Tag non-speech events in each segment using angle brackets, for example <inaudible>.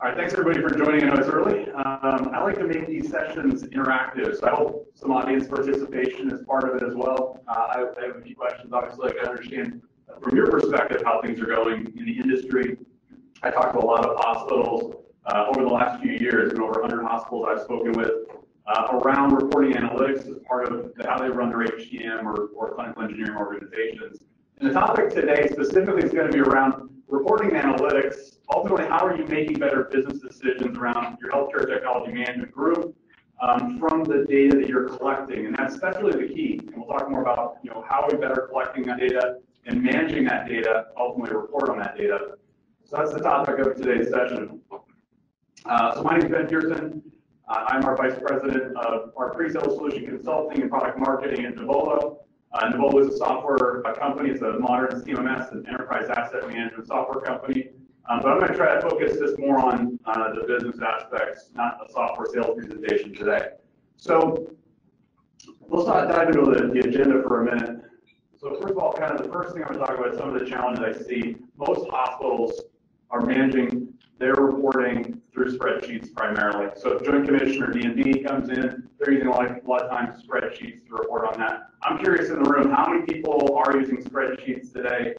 All right, thanks everybody for joining. I know it's early. Um, I like to make these sessions interactive, so I hope some audience participation is part of it as well. Uh, I, I have a few questions, obviously, I understand from your perspective how things are going in the industry. I talked to a lot of hospitals uh, over the last few years, and over 100 hospitals I've spoken with uh, around reporting analytics as part of how they run their HTM or, or clinical engineering organizations. And the topic today specifically is going to be around reporting analytics ultimately, how are you making better business decisions around your healthcare technology management group um, from the data that you're collecting? And that's that's really the key. And we'll talk more about you know how are we better collecting that data and managing that data, ultimately report on that data. So that's the topic of today's session. Uh, so my name is Ben Person. Uh, I'm our Vice President of our Pre-Sales Solution Consulting and Product Marketing at Nuvolo. Uh, Nuvolo is a software company. It's a modern CMMS and enterprise asset management software company. Um, but I'm going to try to focus this more on uh, the business aspects, not the software sales presentation today. So let's not dive into the, the agenda for a minute. So first of all, kind of the first thing I'm going to talk about is some of the challenges I see. Most hospitals are managing their reporting through spreadsheets primarily. So if Joint Commissioner DNV comes in, they're using a lot, a lot of times spreadsheets to report on that. I'm curious in the room, how many people are using spreadsheets today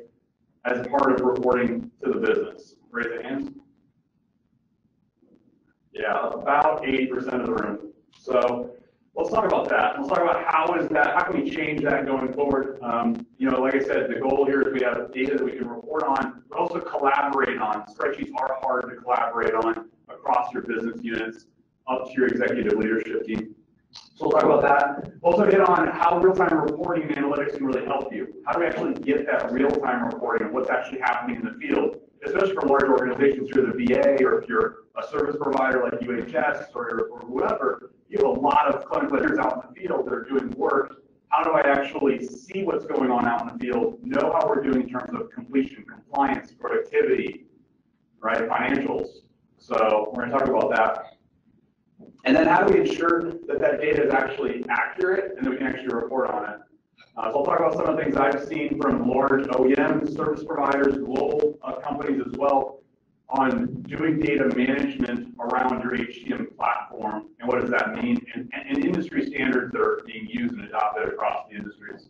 as part of reporting to the business? Raise your hands. Yeah, about 80% of the room. So let's talk about that. Let's talk about how is that, how can we change that going forward? Um, you know, like I said, the goal here is we have data that we can report on, but also collaborate on. Spreadsheets are hard to collaborate on across your business units up to your executive leadership team. So we'll talk about that. Also hit on how real-time reporting and analytics can really help you. How do we actually get that real-time reporting of what's actually happening in the field? especially for large organizations, you're the VA or if you're a service provider like UHS or, or whoever, you have a lot of clinical engineers out in the field that are doing work. How do I actually see what's going on out in the field, know how we're doing in terms of completion, compliance, productivity, right, financials. So we're going to talk about that. And then how do we ensure that that data is actually accurate and that we can actually report on it? Uh, so I'll talk about some of the things I've seen from large OEM service providers, global uh, companies as well, on doing data management around your HTM platform and what does that mean, and, and industry standards that are being used and adopted across the industries.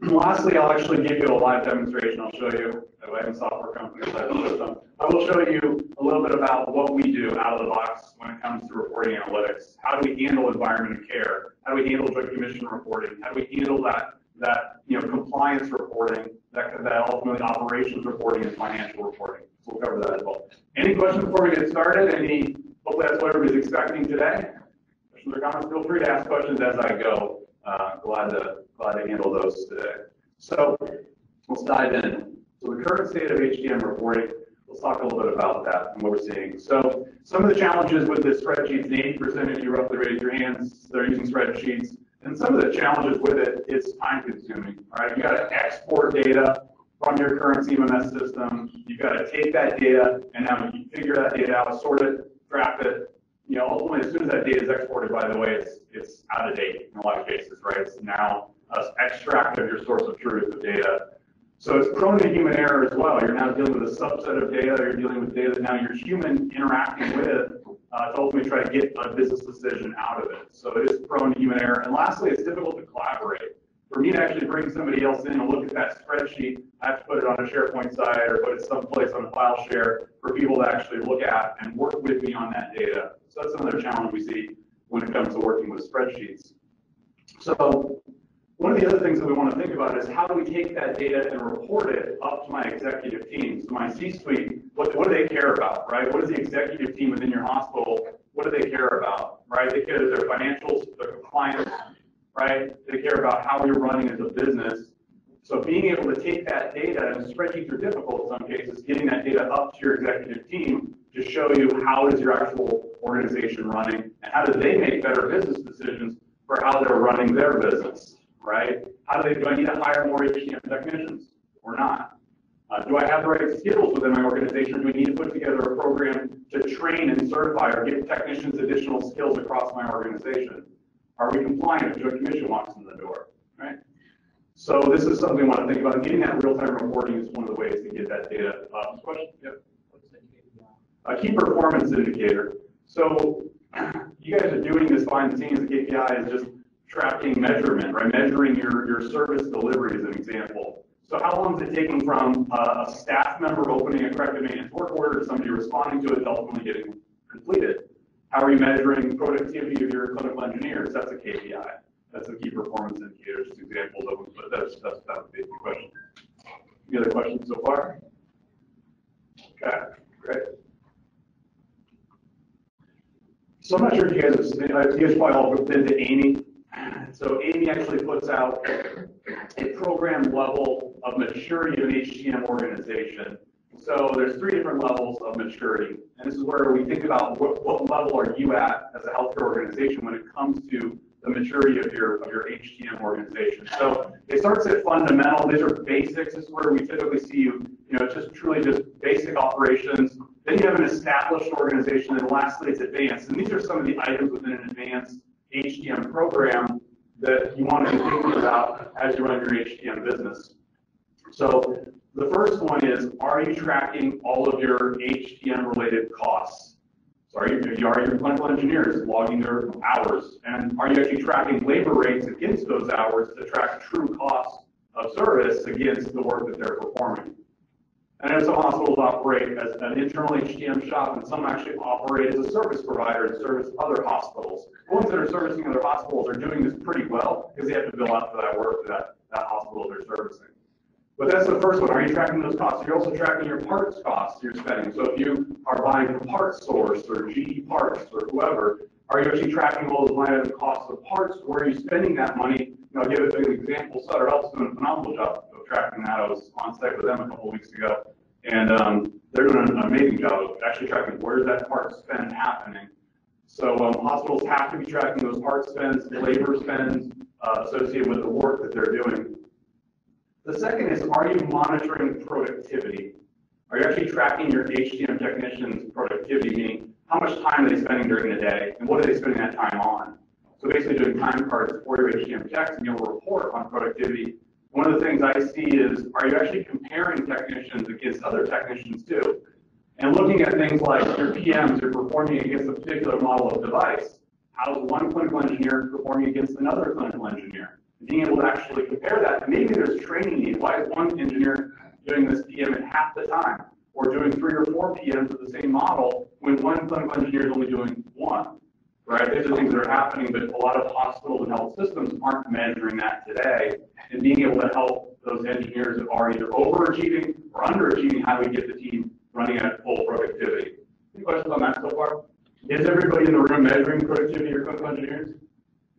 And lastly, I'll actually give you a live demonstration. I'll show you, I have a software company, so I will show you a little bit about what we do out of the box when it comes to reporting analytics. How do we handle environment of care? How do we handle joint commission reporting? How do we handle that that you know compliance reporting, that that ultimately operations reporting and financial reporting? We'll cover that as well. Any questions before we get started? Any? Hopefully that's what everybody's expecting today. Questions or comments? Feel free to ask questions as I go. Uh, glad to glad to handle those today. So let's dive in. So the current state of HTM reporting Let's talk a little bit about that and what we're seeing. So some of the challenges with this spreadsheets, and 80% of you roughly raise your hands, they're using spreadsheets. And some of the challenges with it is time consuming, right? You got to export data from your current CMMS system. You've got to take that data and now you figure that data out, sort it, draft it. You know, ultimately, as soon as that data is exported, by the way, it's it's out of date in a lot of cases, right? It's now an extract of your source of truth of data so it's prone to human error as well. You're now dealing with a subset of data. You're dealing with data that now you're human interacting with uh, to ultimately try to get a business decision out of it. So it is prone to human error. And lastly, it's difficult to collaborate. For me to actually bring somebody else in and look at that spreadsheet, I have to put it on a SharePoint site or put it someplace on a file share for people to actually look at and work with me on that data. So that's another challenge we see when it comes to working with spreadsheets. So one of the other things that we want to think about is how do we take that data and report it up to my executive team? So my C-suite, what, what do they care about, right? What does the executive team within your hospital, what do they care about, right? They care about their financials, their compliance, right? They care about how you're running as a business. So being able to take that data, and spreadsheets are difficult in some cases, getting that data up to your executive team to show you how is your actual organization running and how do they make better business decisions for how they're running their business right? How do they, do I need to hire more HTM technicians or not? Uh, do I have the right skills within my organization, do we need to put together a program to train and certify or give technicians additional skills across my organization? Are we compliant if Joint Commission walks in the door, right? So this is something we want to think about. And getting that real-time reporting is one of the ways to get that data up. Question? Yep. A key performance indicator. So you guys are doing this behind the scenes, the KPI is just tracking measurement, right? Measuring your, your service delivery as an example. So how long is it taking from a, a staff member opening a corrective maintenance work order to somebody responding to it to ultimately getting completed? How are you measuring productivity of your clinical engineers? That's a KPI. That's a key performance indicator, just examples of them, but that's, that's, that would be the question. Any other questions so far? Okay, great. So I'm not sure if you guys have seen, you guys probably all been to AAMI. So AAMI actually puts out a program level of maturity of an HTM organization. So there's three different levels of maturity. And this is where we think about what, what level are you at as a healthcare organization when it comes to the maturity of your, of your HTM organization. So it starts at fundamental, these are basics, this is where we typically see you, you know, just truly just basic operations. Then you have an established organization, and lastly, it's advanced. And these are some of the items within an advanced HTM program that you want to be thinking about as you run your HTM business. So the first one is, are you tracking all of your HTM related costs? So are you, are your clinical engineers logging their hours? And are you actually tracking labor rates against those hours to track true costs of service against the work that they're performing? And some hospitals operate as an internal HTM shop, and some actually operate as a service provider and service other hospitals. The ones that are servicing other hospitals are doing this pretty well because they have to bill out for that work that, that hospital they're servicing. But that's the first one. Are you tracking those costs? You're also tracking your parts costs you're spending. So if you are buying from PartsSource or GE Parts or whoever, are you actually tracking all those line item costs of parts? Where are you spending that money? And I'll give an example. Sutter Health's doing a phenomenal job of tracking that. I was on site with them a couple weeks ago. And um, they're doing an amazing job of actually tracking where's that part spend happening. So um, hospitals have to be tracking those part spends, labor spends uh, associated with the work that they're doing. The second is, are you monitoring productivity? Are you actually tracking your HTM technicians' productivity, meaning how much time are they spending during the day and what are they spending that time on? So basically doing time cards for your HTM techs and you'll report on productivity. One of the things I see is, are you actually comparing technicians against other technicians too? And looking at things like your PMs are performing against a particular model of device. How's one clinical engineer performing against another clinical engineer? Being able to actually compare that, maybe there's training need. Why is one engineer doing this PM in half the time? Or doing three or four PMs of the same model when one clinical engineer is only doing one? Right? These are things that are happening, but a lot of hospitals and health systems aren't measuring that today. And being able to help those engineers that are either overachieving or underachieving, how do we get the team running at full productivity? Any questions on that so far? Is everybody in the room measuring productivity or clinical engineers?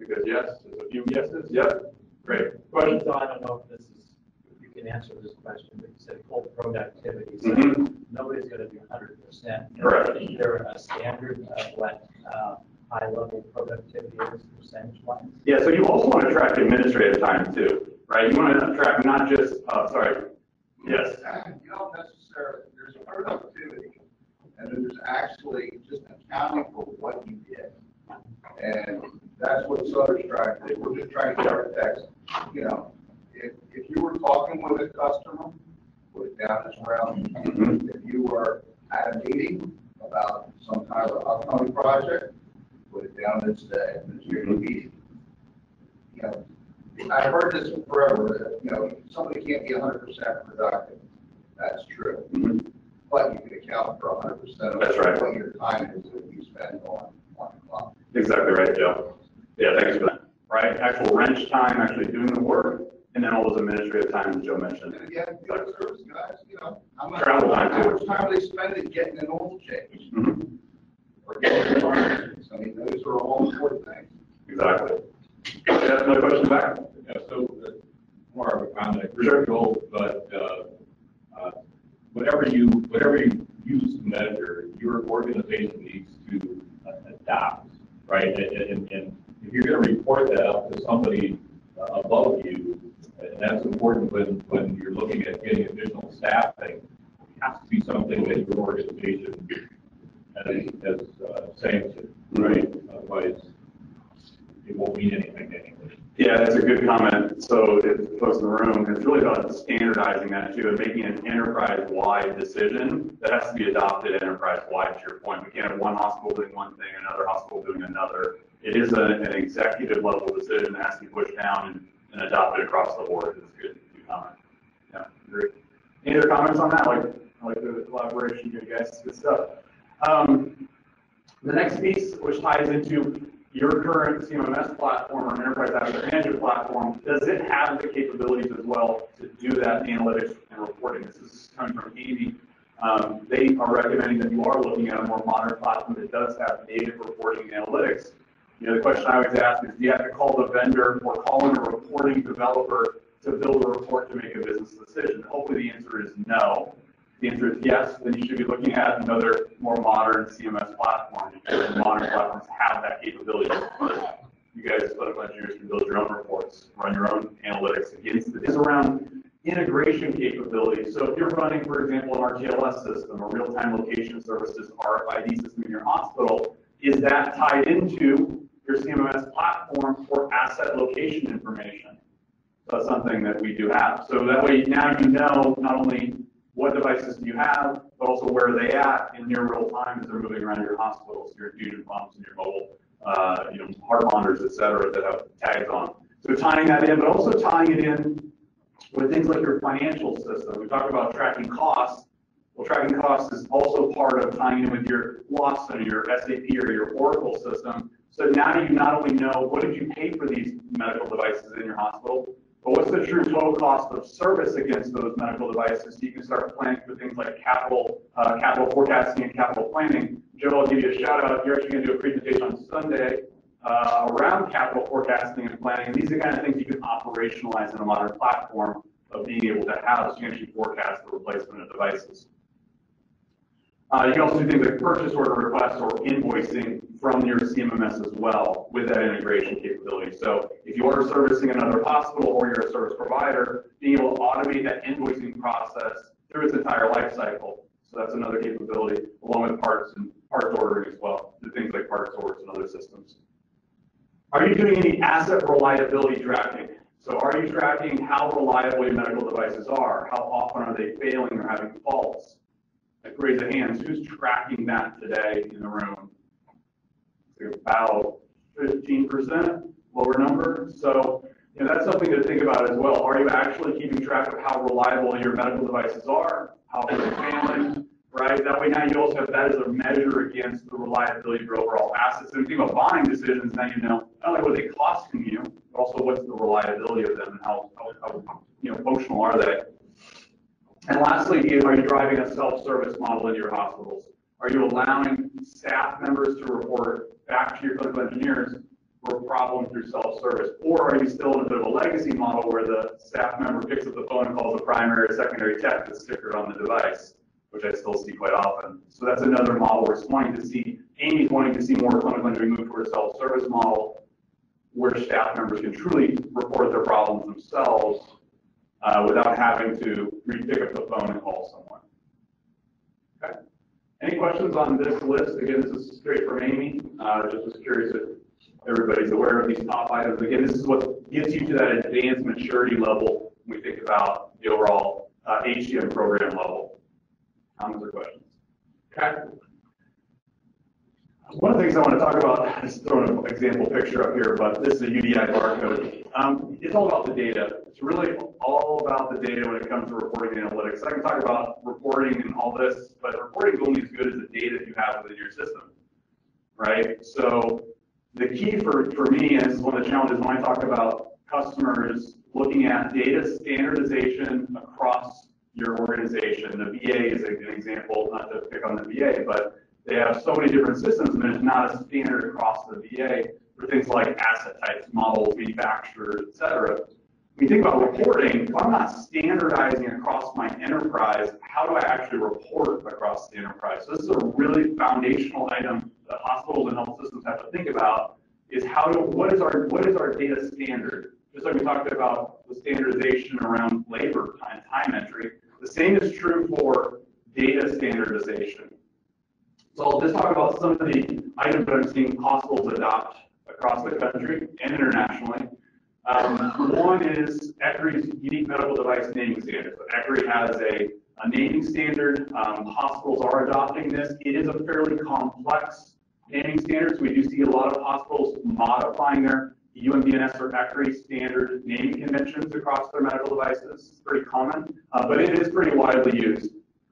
Because yes, there's a few yeses. Yep. Great. Question? So I don't know if this is, if you can answer this question, but you said full productivity, so Mhm. nobody's gonna be hundred percent. Correct. Is there a standard of what, uh, high level productivity is percentage wise? Yeah, so you also want to track administrative time too, right? You want to track not just, uh, sorry, yes. You don't necessarily, there's productivity, and then there's actually just accounting for what you did. And that's what Sutter's trying to do, we're just trying to get architects, you know, if, if you were talking with a customer, put it down as well. Mhm. If you were at a meeting about some kind of upcoming project, put it down as the administrative meeting. You know, I've heard this forever, that, you know, somebody can't be hundred percent productive. That's true. Mhm. But you can account for hundred percent That's right. of what your time is that you spend on, on the clock. Exactly right, Joe. Yeah, thanks for that. Right, actual wrench time, actually doing the work, and then all those administrative times that Joe mentioned. And again, field service guys, you know, how much, Travel time, how much time they spend in getting an oil change Mhm. or getting a tire I mean, those are all important things. Exactly. Yeah, another question back? Yeah, so, uh, more of a comment, Sure. Joel, but, uh, uh, whatever you, whatever you use to measure, your organization needs to uh, adopt, right? And, and, and if you're gonna report that up to somebody uh, above you, and that's important when, when you're looking at getting additional staffing, it has to be something that your organization has, has uh, sanctioned, right? Otherwise, it won't mean anything to anybody. Yeah, that's a good comment. So if folks in the room, it's really about standardizing that too and making an enterprise-wide decision that has to be adopted enterprise-wide to your point. We can't have one hospital doing one thing, another hospital doing another. It is a- an executive level decision that has to be pushed down and, and adopted across the board. It's a good, good comment. Yeah, great. Any other comments on that? Like, I like the collaboration here, guys. Good stuff. Um, the next piece, which ties into your current CMMS platform or enterprise asset management platform, does it have the capabilities as well to do that analytics and reporting? This is coming from AAMI. Um, they are recommending that you are looking at a more modern platform that does have native reporting and analytics. You know, the question I always ask is, do you have to call the vendor or call in a reporting developer to build a report to make a business decision? Hopefully the answer is no the answer is yes, then you should be looking at another more modern CMMS platform. Because modern platforms have that capability. You guys, clinical engineers, can build your own reports, run your own analytics against it. It's around integration capability. So if you're running, for example, an RTLS system, a real-time location services RFID system in your hospital, is that tied into your CMMS platform for asset location information? That's something that we do have. So that way now you know not only what devices do you have, but also where are they at in near real time as they're moving around your hospitals, your infusion pumps and your mobile, uh, you know, heart monitors, et cetera, that have tags on. So tying that in, but also tying it in with things like your financial system. We talked about tracking costs. Well, tracking costs is also part of tying in with your Lawson, your SAP, or your Oracle system. So now you not only know what did you pay for these medical devices in your hospital, but what's the true total cost of service against those medical devices? So you can start planning for things like capital, uh, capital forecasting and capital planning. Joe, I'll give you a shout out. You're actually going to do a presentation on Sunday uh, around capital forecasting and planning. These are the kind of things you can operationalize in a modern platform of being able to have so you can actually forecast the replacement of devices. Uh, you can also do things like purchase order requests or invoicing from your CMMS as well with that integration capability. So if you are servicing another hospital or you're a service provider, being able to automate that invoicing process through its entire life cycle. So that's another capability along with parts and parts ordering as well, do things like parts orders and other systems. Are you doing any asset reliability tracking? So are you tracking how reliable your medical devices are? How often are they failing or having faults? Like raise of hands, who's tracking that today in the room? About fifteen percent, lower number. So, you know, that's something to think about as well. Are you actually keeping track of how reliable your medical devices are? How they're they failing? Right? That way now you also have that as a measure against the reliability of your overall assets. And if you think about buying decisions, now you know not only what they costing you, but also what's the reliability of them and how, how, how you know, functional are they? And lastly, are you driving a self-service model in your hospitals? Are you allowing staff members to report back to your clinical engineers for a problem through self-service? Or are you still in a bit of a legacy model where the staff member picks up the phone and calls a primary or secondary tech that's stickered on the device, which I still see quite often. So that's another model we're wanting to see. AAMI's wanting to see more clinical engineering move toward a self-service model where staff members can truly report their problems themselves uh, without having to re-pick up the phone and call someone. Okay. Any questions on this list? Again, this is straight from AAMI. Uh, just was curious if everybody's aware of these top items. Again, this is what gets you to that advanced maturity level when we think about the overall uh, HTM program level. Comments or questions? Okay. One of the things I want to talk about, just throwing an example picture up here, but this is a UDI barcode. Um, it's all about the data. It's really all about the data when it comes to reporting analytics. I can talk about reporting and all this, but reporting is only as good as the data you have within your system, right? So the key for, for me, and this is one of the challenges when I talk about customers looking at data standardization across your organization. The VA is an example, not to pick on the VA, but they have so many different systems and there's not a standard across the VA for things like asset types, models, manufacturers, et cetera. When you think about reporting, if I'm not standardizing across my enterprise, how do I actually report across the enterprise? So this is a really foundational item that hospitals and health systems have to think about is how do, what is our, what is our data standard? Just like we talked about the standardization around labor time, time entry, the same is true for data standardization. So I'll just talk about some of the items that I'm seeing hospitals adopt across the country and internationally. Um, one is ECRI's unique medical device naming standard. So ECRI has a, a naming standard. Um, hospitals are adopting this. It is a fairly complex naming standard. So we do see a lot of hospitals modifying their UMDNS or ECRI standard naming conventions across their medical devices. It's pretty common, uh, but it is pretty widely used.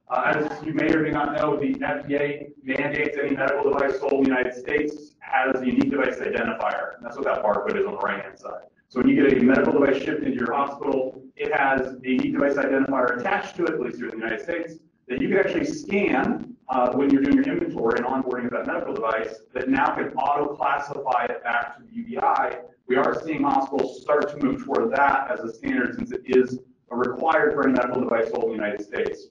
Uh, as you may or may not know, the FDA mandates any medical device sold in the United States has a unique device identifier. And that's what that barcode is on the right-hand side. So when you get a medical device shipped into your hospital, it has a unique device identifier attached to it, at least here in the United States, that you can actually scan uh, when you're doing your inventory and onboarding of that medical device that now can auto-classify it back to the UDI. We are seeing hospitals start to move toward that as a standard since it is required for any medical device sold in the United States.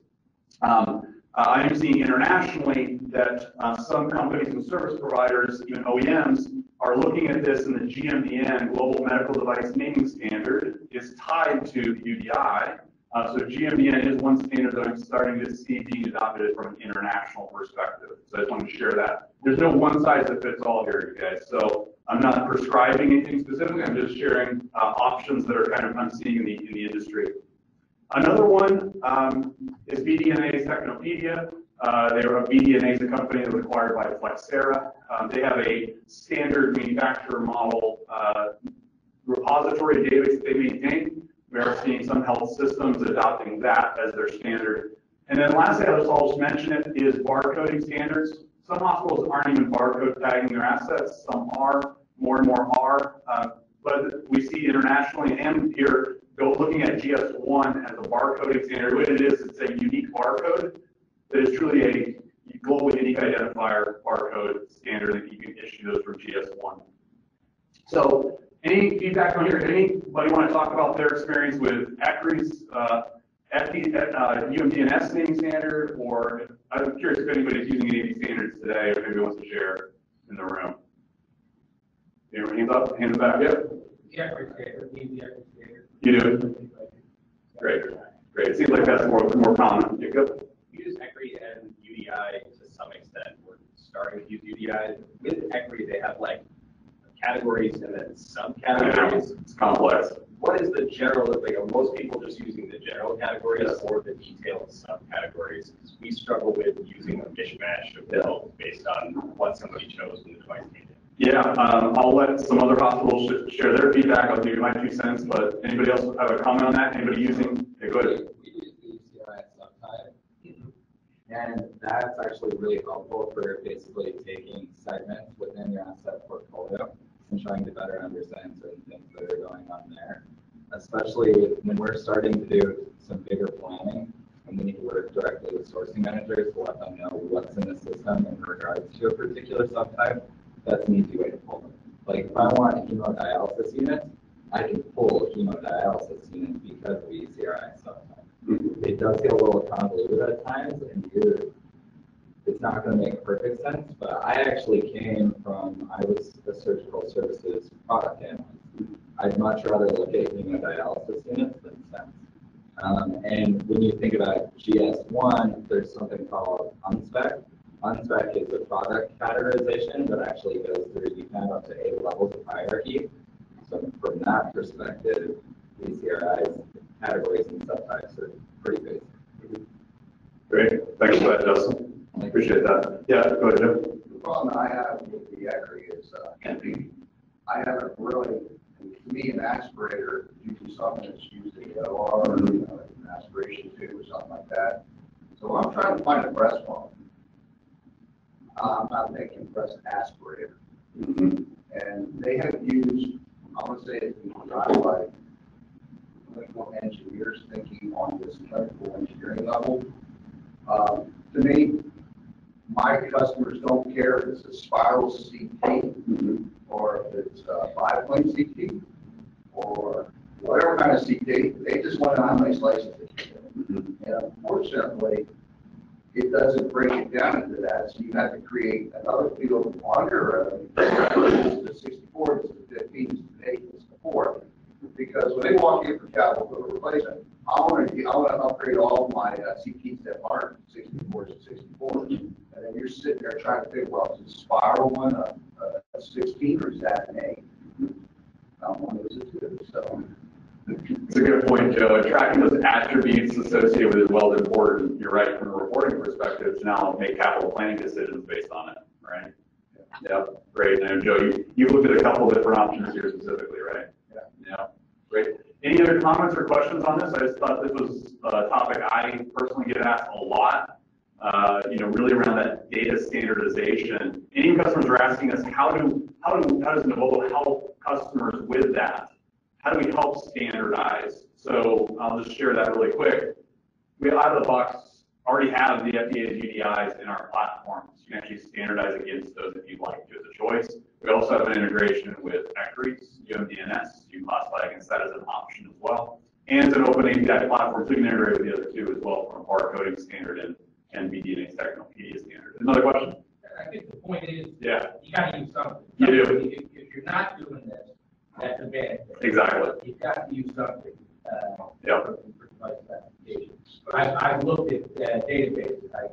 Um, uh, I am seeing internationally that uh, some companies and service providers, even OEMs, are looking at this and the GMDN, Global Medical Device Naming Standard, is tied to UDI. Uh, so GMDN is one standard that I'm starting to see being adopted from an international perspective. So I just wanted to share that. There's no one size that fits all here, you guys. So I'm not prescribing anything specific. I'm just sharing uh, options that are kind of I'm seeing in the, in the industry. Another one um, is BDNA's Technopedia. Uh, they were BDNA is a company that was acquired by Flexera. Um, they have a standard manufacturer model uh, repository database that they maintain. We are seeing some health systems adopting that as their standard. And then lastly, I'll just, I'll just mention it, is barcoding standards. Some hospitals aren't even barcode tagging their assets. Some are, more and more are. Uh, but we see internationally and here, go looking at GS1 as a barcoding standard. What it is, it's a unique barcode that is truly a global unique identifier barcode standard that you can issue those from GS1. So any feedback on here? Anybody want to talk about their experience with ECRI's uh, FD, uh, UMDNS naming standard, or I'm curious if anybody's using any of these standards today, or maybe wants to share in the room. Your hands up, hands back, yep. Yeah, appreciate it. You do? Great, great. It seems like that's more, more common. Jacob? We use ECRI and UDI to some extent. We're starting to use UDI. With ECRI, they have like categories and then subcategories. It's complex. What is the general, like, are most people just using the general categories Yes. or the detailed subcategories? 'Cause We struggle with using a mishmash of results based on what somebody chose when the device came in. Yeah, um, I'll let some other hospitals sh- share their feedback. I'll give you my two cents, but anybody else have a comment on that? Anybody using? Yeah, go ahead. We use ECRI subtype. And that's actually really helpful for basically taking segments within your asset portfolio and trying to better understand certain things that are going on there. Especially when we're starting to do some bigger planning and we need to work directly with sourcing managers to let them know what's in the system in regards to a particular subtype. That's an easy way to pull them. Like if I want a hemodialysis unit, I can pull a hemodialysis unit because of the ECRI subtype it does get a little convoluted at times and it's not gonna make perfect sense, but I actually came from, I was a surgical services product analyst. I'd much rather look at hemodialysis units than stents. Um, and when you think about GS one, there's something called unspec. Unspec is a product categorization that actually goes through, you can have up to eight levels of hierarchy. So from that perspective, ECRI's categories and subtypes are pretty basic. Great. Thanks for that, Justin. I appreciate that. Yeah, go ahead, Jim. The problem I have with the ECRI is, uh, I haven't really, to me, an aspirator, usually something that's used in the OR, or, you know, an aspiration tube or something like that. So I'm trying to find a breast pump. Um, I'm not thinking breast aspirator. Mm-hmm. And they have used, I would say it's been designed by clinical engineers thinking on this clinical engineering level. Um, To me, my customers don't care if it's a spiral CT mm-hmm. or if it's a five-point CT or whatever kind of CT. They just want to know how many slices they can get. And unfortunately, it doesn't break it down into that, so you have to create another field under, uh, the sixty-four, this is the fifteen, this is the eight, this is the four. Because when they walk in for capital equipment replacement, I want to, I want to upgrade all of my uh, CTs that aren't sixty-fours to sixty-fours. And then you're sitting there trying to figure, well, is it spiral one, a, a a sixteen or is that an eight? Not one of those two, so. It's a good point, Joe. Tracking those attributes associated with it is well important. You're right, from a reporting perspective, to now make capital planning decisions based on it, right? Yep, great. And Joe, you, you looked at a couple of different options here specifically, right? Yeah. Yeah, great. Any other comments or questions on this? I just thought this was a topic I personally get asked a lot. Uh, you know, really around that data standardization. Any customers are asking us, how do, how do, how does Nuvolo help customers with that? How do we help standardize? So I'll just share that really quick. We out of the box already have the FDA's UDIs in our platform. So you can actually standardize against those if you'd like to as a choice. We also have an integration with ECRI's, UMDNS. You can classify against that as an option as well. And it's an open API platform, so you can integrate with the other two as well from a barcoding standard and, and BDNA Technopedia standard. Another question? I think the point is, Yeah, you gotta use something. You do. If, if you're not doing this, that's a bad thing. exactly. You've got to use something, uh, Yeah. for, for device applications. But I, I've looked at, uh, databases, I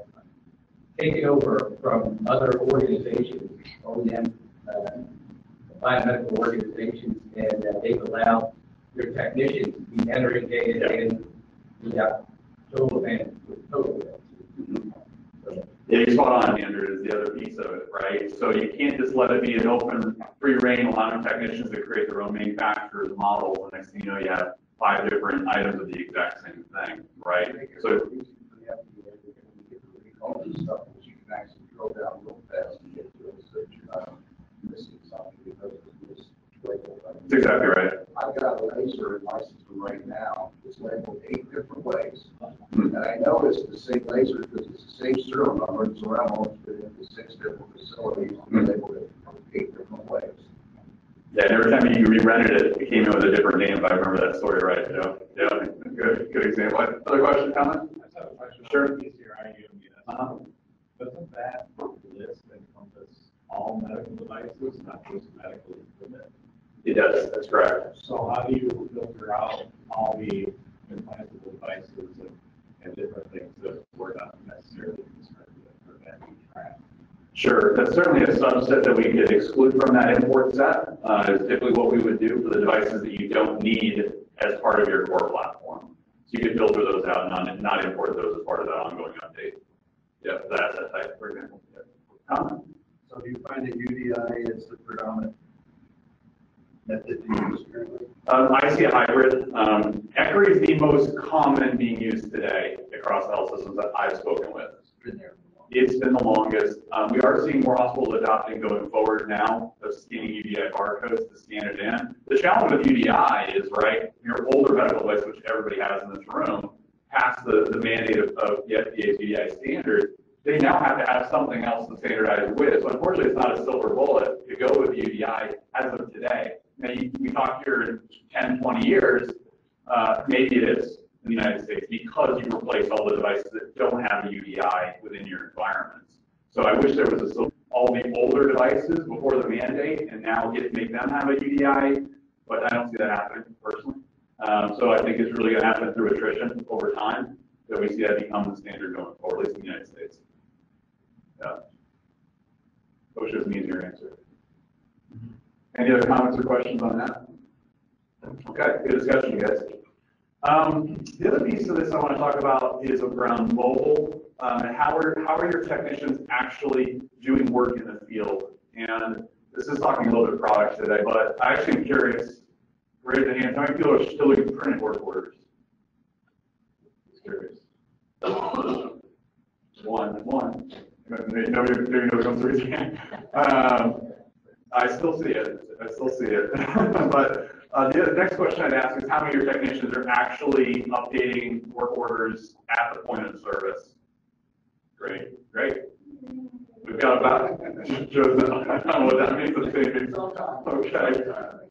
take it over from other organizations, OEM, uh, biomedical organizations, and uh, they've allowed their technicians to be entering data in without total advantage, with total advantage. So, Yeah, you're spot on, Andrew, is the other piece of it, right? So you can't just let it be an open, free reign, allowing technicians to create their own manufacturers models, and next thing you know, you have five different items of the exact same thing, right? So, All this stuff, which you can actually drill down real fast and get to it, so that you're not missing something because of this label. That's exactly right. I've got a laser in my system right now, it's labeled eight different ways. And I know it's the same laser because it's the same serial number, so I'm almost been into six different facilities, and labeled it eight different ways. Yeah, and every time you re-rented it, it came in with a different name, if I remember that story right, Joe. Yeah, good, good example. Other question, comment? I just have a question. Sure. on PCI UMDNS. Uh-huh. Doesn't that list encompass all medical devices, not just medical equipment? It does, that's correct. So how do you filter out all the implantable devices and, and different things that we're not necessarily concerned with or that track? Sure, that's certainly a subset that we could exclude from that import set, uh, is typically what we would do for the devices that you don't need as part of your core platform. So you could filter those out, and not, not import those as part of that ongoing update. Yep, the asset type, for example. Yep. Comment? So do you find that UDI is the predominant method to use currently? Um, I see a hybrid. Um, ECRI is the most common being used today across health systems that I've spoken with. It's been there for a while. It's been the longest. Um, we are seeing more hospitals adopting going forward now, of scanning UDI barcodes to scan it in. The challenge with UDI is, right, your older medical device, which everybody has in this room, past the, the mandate of, of the FDA's UDI standard, they now have to have something else to standardize with. So unfortunately, it's not a silver bullet to go with UDI as of today. Now, you, we talk here in 10, 20 years, uh, maybe it is in the United States because you replace all the devices that don't have a UDI within your environments. So I wish there was a, all the older devices before the mandate and now get, make them have a UDI, but I don't see that happening personally. Um, so I think it's really gonna happen through attrition over time, that we see that become the standard going forward, at least in the United States. Yeah. Is an easier answer. Any other comments or questions on that? Okay, good discussion, guys. Um, the other piece of this I want to talk about is around mobile. Um, and how are, how are your technicians actually doing work in the field? And this is talking a little bit product today, but I actually am curious, raise the hand, how many people are still doing printed work orders? Just curious. One, one. Nobody, nobody comes hand. <laughs> Um, I still see it, I still see it. <laughs> But, uh, the next question I'd ask is how many of your technicians are actually updating work orders at the point of service? Great, great. We've got about, Joe's <laughs> I don't know what that means, but maybe, okay.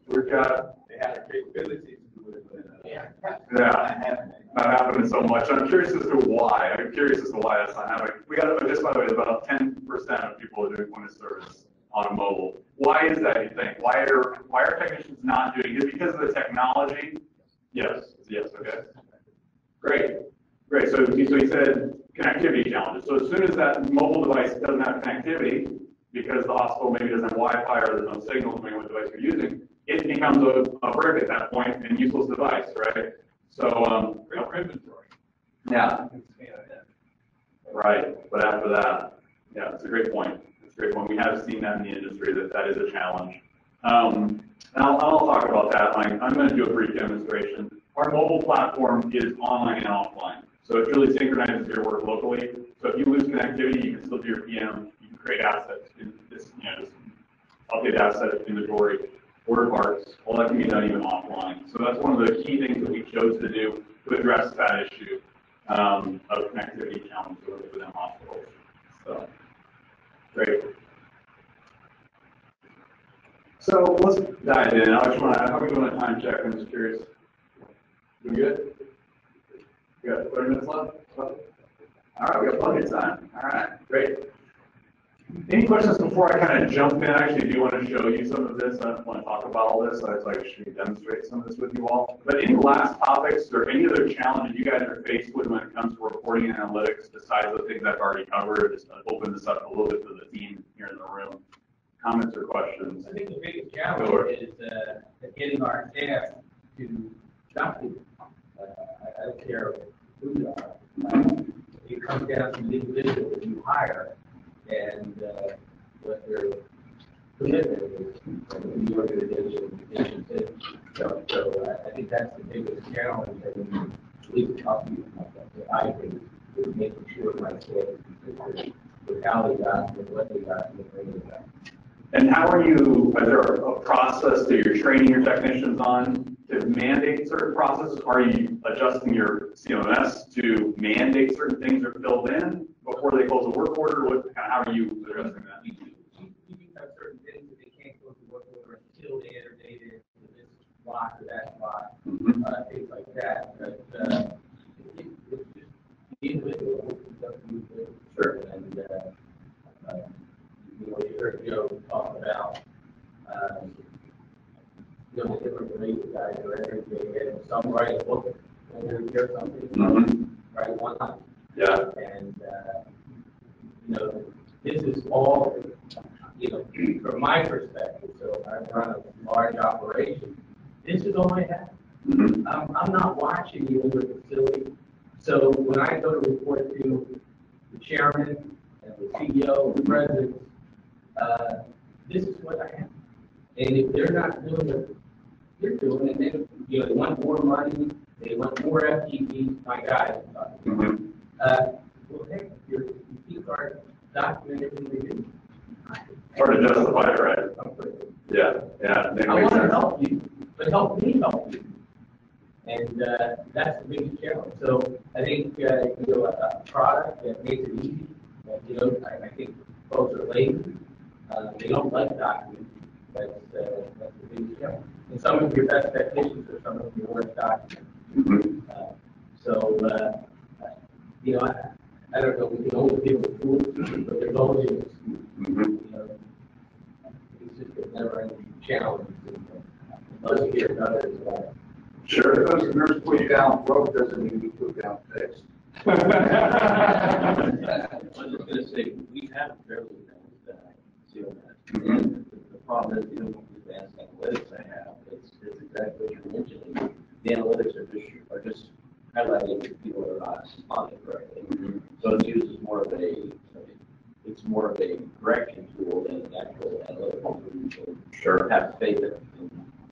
We've got, They had a capability to do it, but. uh, Yeah. yeah, not happening so much. I'm curious as to why. I'm curious as to why that's not happening. We got, just by the way, about ten percent of people are doing point of service on mobile. Why is that, you think? Why are, why are technicians not doing it? Because of the technology? Yes, yes, okay. Great, great. So, so he said connectivity challenges. So as soon as that mobile device doesn't have connectivity, because the hospital maybe doesn't have Wi-Fi or there's no signal depending on what device you're using, it becomes a, a brick at that point and useless device, right? So, um, Real inventory. yeah, right, but after that, yeah, it's a great point. Point. We have seen that in the industry, that that is a challenge. Um, and I'll, I'll talk about that. I'm, I'm gonna do a brief demonstration. Our mobile platform is online and offline. So it really synchronizes your work locally. So if you lose connectivity, you can still do your PM, you can create assets in this, you know, just update asset inventory, order parts, all that can be done even offline. So that's one of the key things that we chose to do to address that issue um, of connectivity challenges within hospitals. So, great. So let's dive in. I just want to, how are we doing a time check? I'm just curious. We good? We got thirty minutes left? All right, we got plenty of time. All right, great. Any questions before I kind of jump in? I actually do want to show you some of this. I don't want to talk about all this. I was like, should we demonstrate some of this with you all? But any last topics or any other challenges you guys are faced with when it comes to reporting and analytics besides the things I've already covered? Just to open this up a little bit for the team here in the room. Comments or questions? I think the biggest challenge is, uh, getting our staff to document. Uh, I, I don't care who you are. Uh, It comes down to the individual that you hire and, uh, what their commitment is to the organization. So, so I, I think that's the biggest challenge that we need to talk to you about. that I think is making sure my staff is consistent with how they document, what they got, document, when they document. And how are you, is there a process that you're training your technicians on to mandate certain processes? Are you adjusting your CMMS to mandate certain things are filled in before they close a work order? What, how are you addressing that? We do, we, we do have certain things that they can't go to work order until they enter data into this block or that block, Mhm. uh, things like that, but, uh, it, it's just the individual, who's up to you. Sure. And, uh, uh, you know, you heard Joe talk about, um, you know, the different you guys are entering and some write a book, they hear something, Mhm. write one line. Yeah, And, uh, you know, this is all, you know, from my perspective, so I run a large operation, this is all I have. Mhm. I'm, I'm not watching you in the facility. So when I go to report to the chairman and the CEO and the president, uh, this is what I have. And if they're not doing what you're doing, and then, you know, they want more money, they want more FTEs, my guys, Mhm. uh, well, hey, your, you keep our document everything we do. Hard to justify it, right? Yeah, yeah. I wanna help you, but help me help you. And, uh, that's the biggest challenge. So I think, uh, you know, a, a product that makes it easy, that, you know, I, I think folks are lazy. Uh, they don't like documents. That's, uh, that's the biggest challenge. And some of your best technicians are some of your worst documents. Mhm. Uh, So, uh, you know, I, I don't know, we can always give them tools, but there's always, you Mhm. know, it's just a never ending challenge. Unless you hear others, uh, Sure. Because the nurse put you down broke doesn't mean you put down fixed. <laughs> <laughs> I was just gonna say, we have fairly uh, CMMS. And the- problem is, even with the advanced analytics I have, it's, it's exactly what you're mentioning. The analytics are just, are just highlighting the people are not responding correctly. So it uses more of a, it's more of a correction tool than an actual analytical tool. Sure. Have faith in,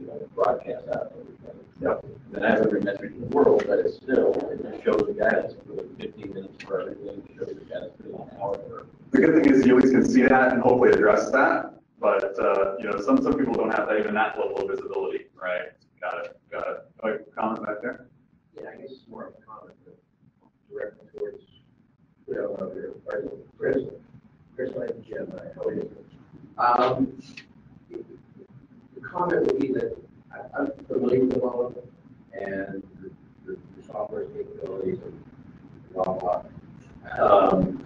you know, broadcast out everything. Yep. And I have every metric in the world, but it's still, it shows the guidance for fifteen minutes for everything, it shows the guidance for an hour for. The good thing is you always can see that and hopefully address that, but, uh, you know, some, some people don't have that, even that level of visibility, right? Got it, got it. All right, comment back there? Yeah, I guess it's more of a comment that directed towards, you know, of your, or your president, Chris, like Jim, I how are you? Um, the comment would be that I- I'm familiar with all of it and the, the the software capabilities and blah, blah. Um,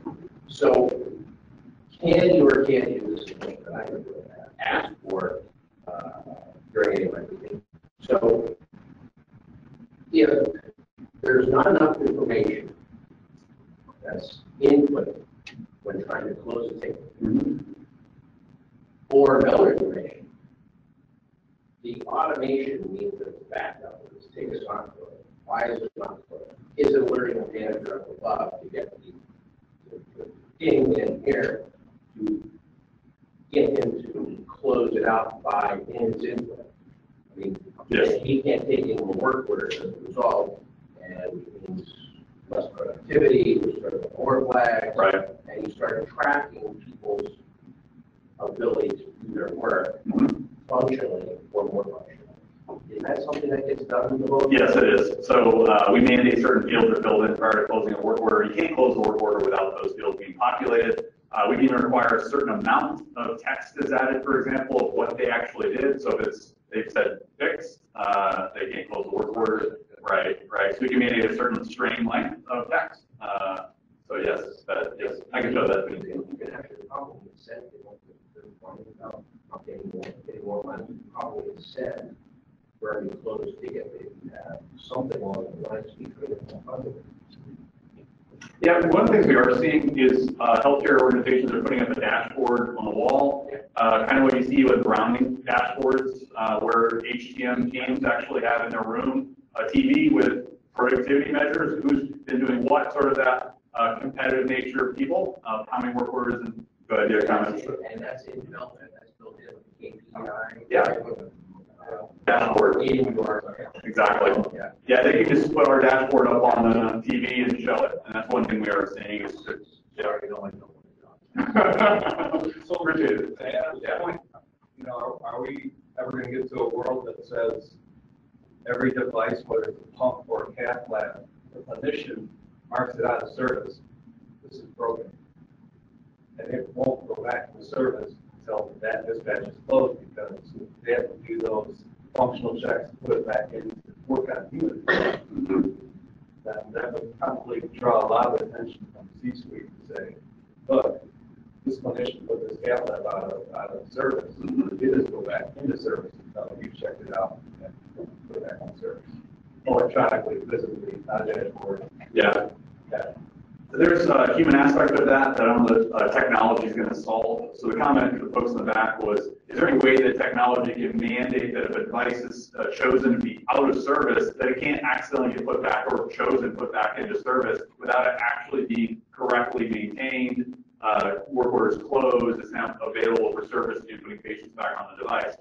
so can you or can't you, this is what I would ask for, uh, during any of my meetings. So if there's not enough information that's input when trying to close a ticket, our bill information. The automation means that it's backed up, it's take us on to it. Why is it not for it? Is it alerting the manager up above to get the, the- the ding in here to get him to close it out by his input? I mean, Yes. he can't take any more work orders as a result, and it means less productivity, we start more flags. Right. And you start tracking people's ability to do their work functionally or more functionally. Is that something that gets done in the book? Yes, it is. So uh, we mandate certain fields are filled in prior to closing a work order. You can't close a work order without those fields being populated. Uh, We even require a certain amount of text is added, for example, of what they actually did. So if it's, they've said fix, uh, they can't close the work order. Right, right. So we can mandate a certain string length of text. Uh, So yes, that, yes, I can show that. You can, actually probably send it, like, the, the, one without not getting more, getting more money, you can probably send where you close ticket, have something along the lines between the funding. Yeah, one of the things we are seeing is uh, healthcare organizations are putting up a dashboard on the wall, uh, kind of what you see with Browning dashboards, uh, where HTM teams actually have in their room a TV with productivity measures, who's been doing what, sort of that uh, competitive nature of people, of how many work orders and, go ahead, comments. And that's in development, that's built in with KPI. Yeah. Uh, Dashboard. Exactly. Yeah. Yeah, they can just put our dashboard up on the TV and show it, and that's one thing we are seeing is to. Sorry, no, I don't. So appreciate it. Yeah, yeah. You know, are are we ever gonna get to a world that says every device, whether it's a pump or a cath lab, the clinician marks it out of service, this is broken. And it won't go back to service until that dispatch is closed, because they have to do those functional checks, to put it back in, work on human. That, that would probably draw a lot of attention from the C-suite to say, look, this clinician put this cath lab out of, out of service. Mm-hmm. It is go back into service until you checked it out and put it back on service. Electronically, visibly, not dashboard. Yeah. Yeah. There's a human aspect of that that I don't know uh, technology is going to solve. So the comment from the folks in the back was, is there any way that technology can mandate that if a device is uh, chosen to be out of service, that it can't accidentally get put back or chosen put back into service without it actually being correctly maintained, uh, work orders closed, it's now available for service, and putting patients back on the device?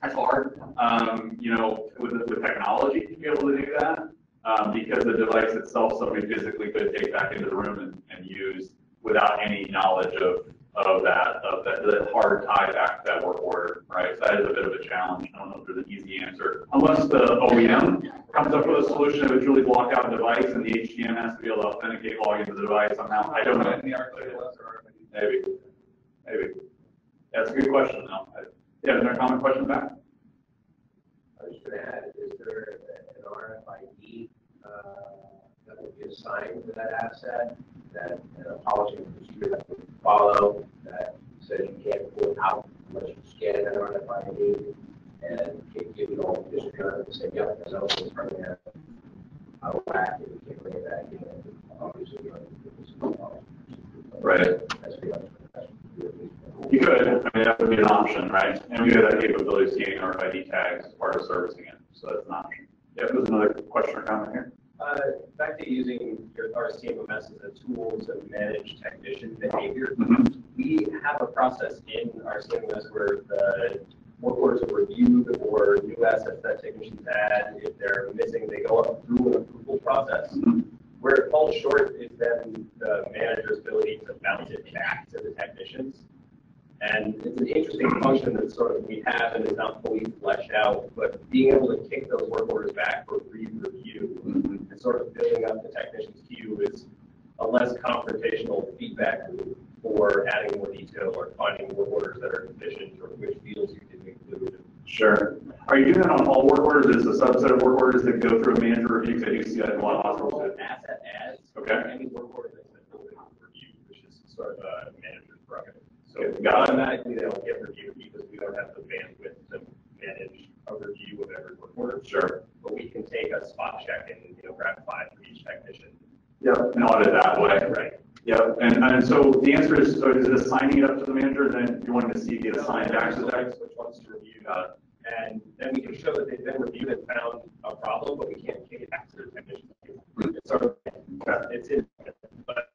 That's hard, um, you know, with, with technology to be able to do that um, because the device itself, somebody physically could take back into the room and, and use without any knowledge of, of that, of that, the hard tie back to that work order, right? So that is a bit of a challenge. I don't know if there's an easy answer. Unless the OEM comes up with a solution of a truly block out device and the HTM has to be able to authenticate log into the device somehow. I don't know. In the RTLS or RFID. Maybe, maybe. That's a good question though. Yeah, is there a comment question back? I was gonna add, is there an RFID, that would be assigned to that asset, that, a policy procedure that would follow, that says you can't pull it out unless you scan that RFID, and give give you all the discount, and say, yep, that's all it's running out. Out of whack, and you can't bring it back in, obviously, you know, it's a policy. Right. That's the other- that's the other- You could, I mean, that would be an option, right? And we have that capability of scanning RFID tags as part of servicing it, so that's an option. Yeah, there's another question or comment here? Uh, back to using your, as a tool to manage technician behavior. Mhm. We have a process in our CMMS where the work orders are reviewed or new assets that technicians add, if they're missing, they go up through an approval process. Mhm. Where it falls short is then the manager's ability to bounce it back to the technicians. And it's an interesting function that sort of we have and is not fully fleshed out, but being able to kick those work orders back for re-review and sort of building up the technician's queue is a less feedback loop for adding more detail or finding work orders that are deficient or which fields you can include. Sure. Are you doing that on all work orders? Is a subset of work orders that go through a manager review? Because I do see that in a lot of hospitals. Asset adds. Okay. Any work order that's been in review, which is sort of a manager's prerogative. So automatically they don't get reviewed because we don't have the bandwidth to manage a review of every work order. Sure. But we can take a spot check and, you know, grab five for each technician. Yeah. And audit that way. Right. Yeah, and, and so the answer is, so is it assigning it up to the manager, then you want to see it assigned back the deck? Which ones to review, uh, and then we can show that they've been reviewed and found a problem, but we can't kick it back to the technician. It's sort of, it's in, but.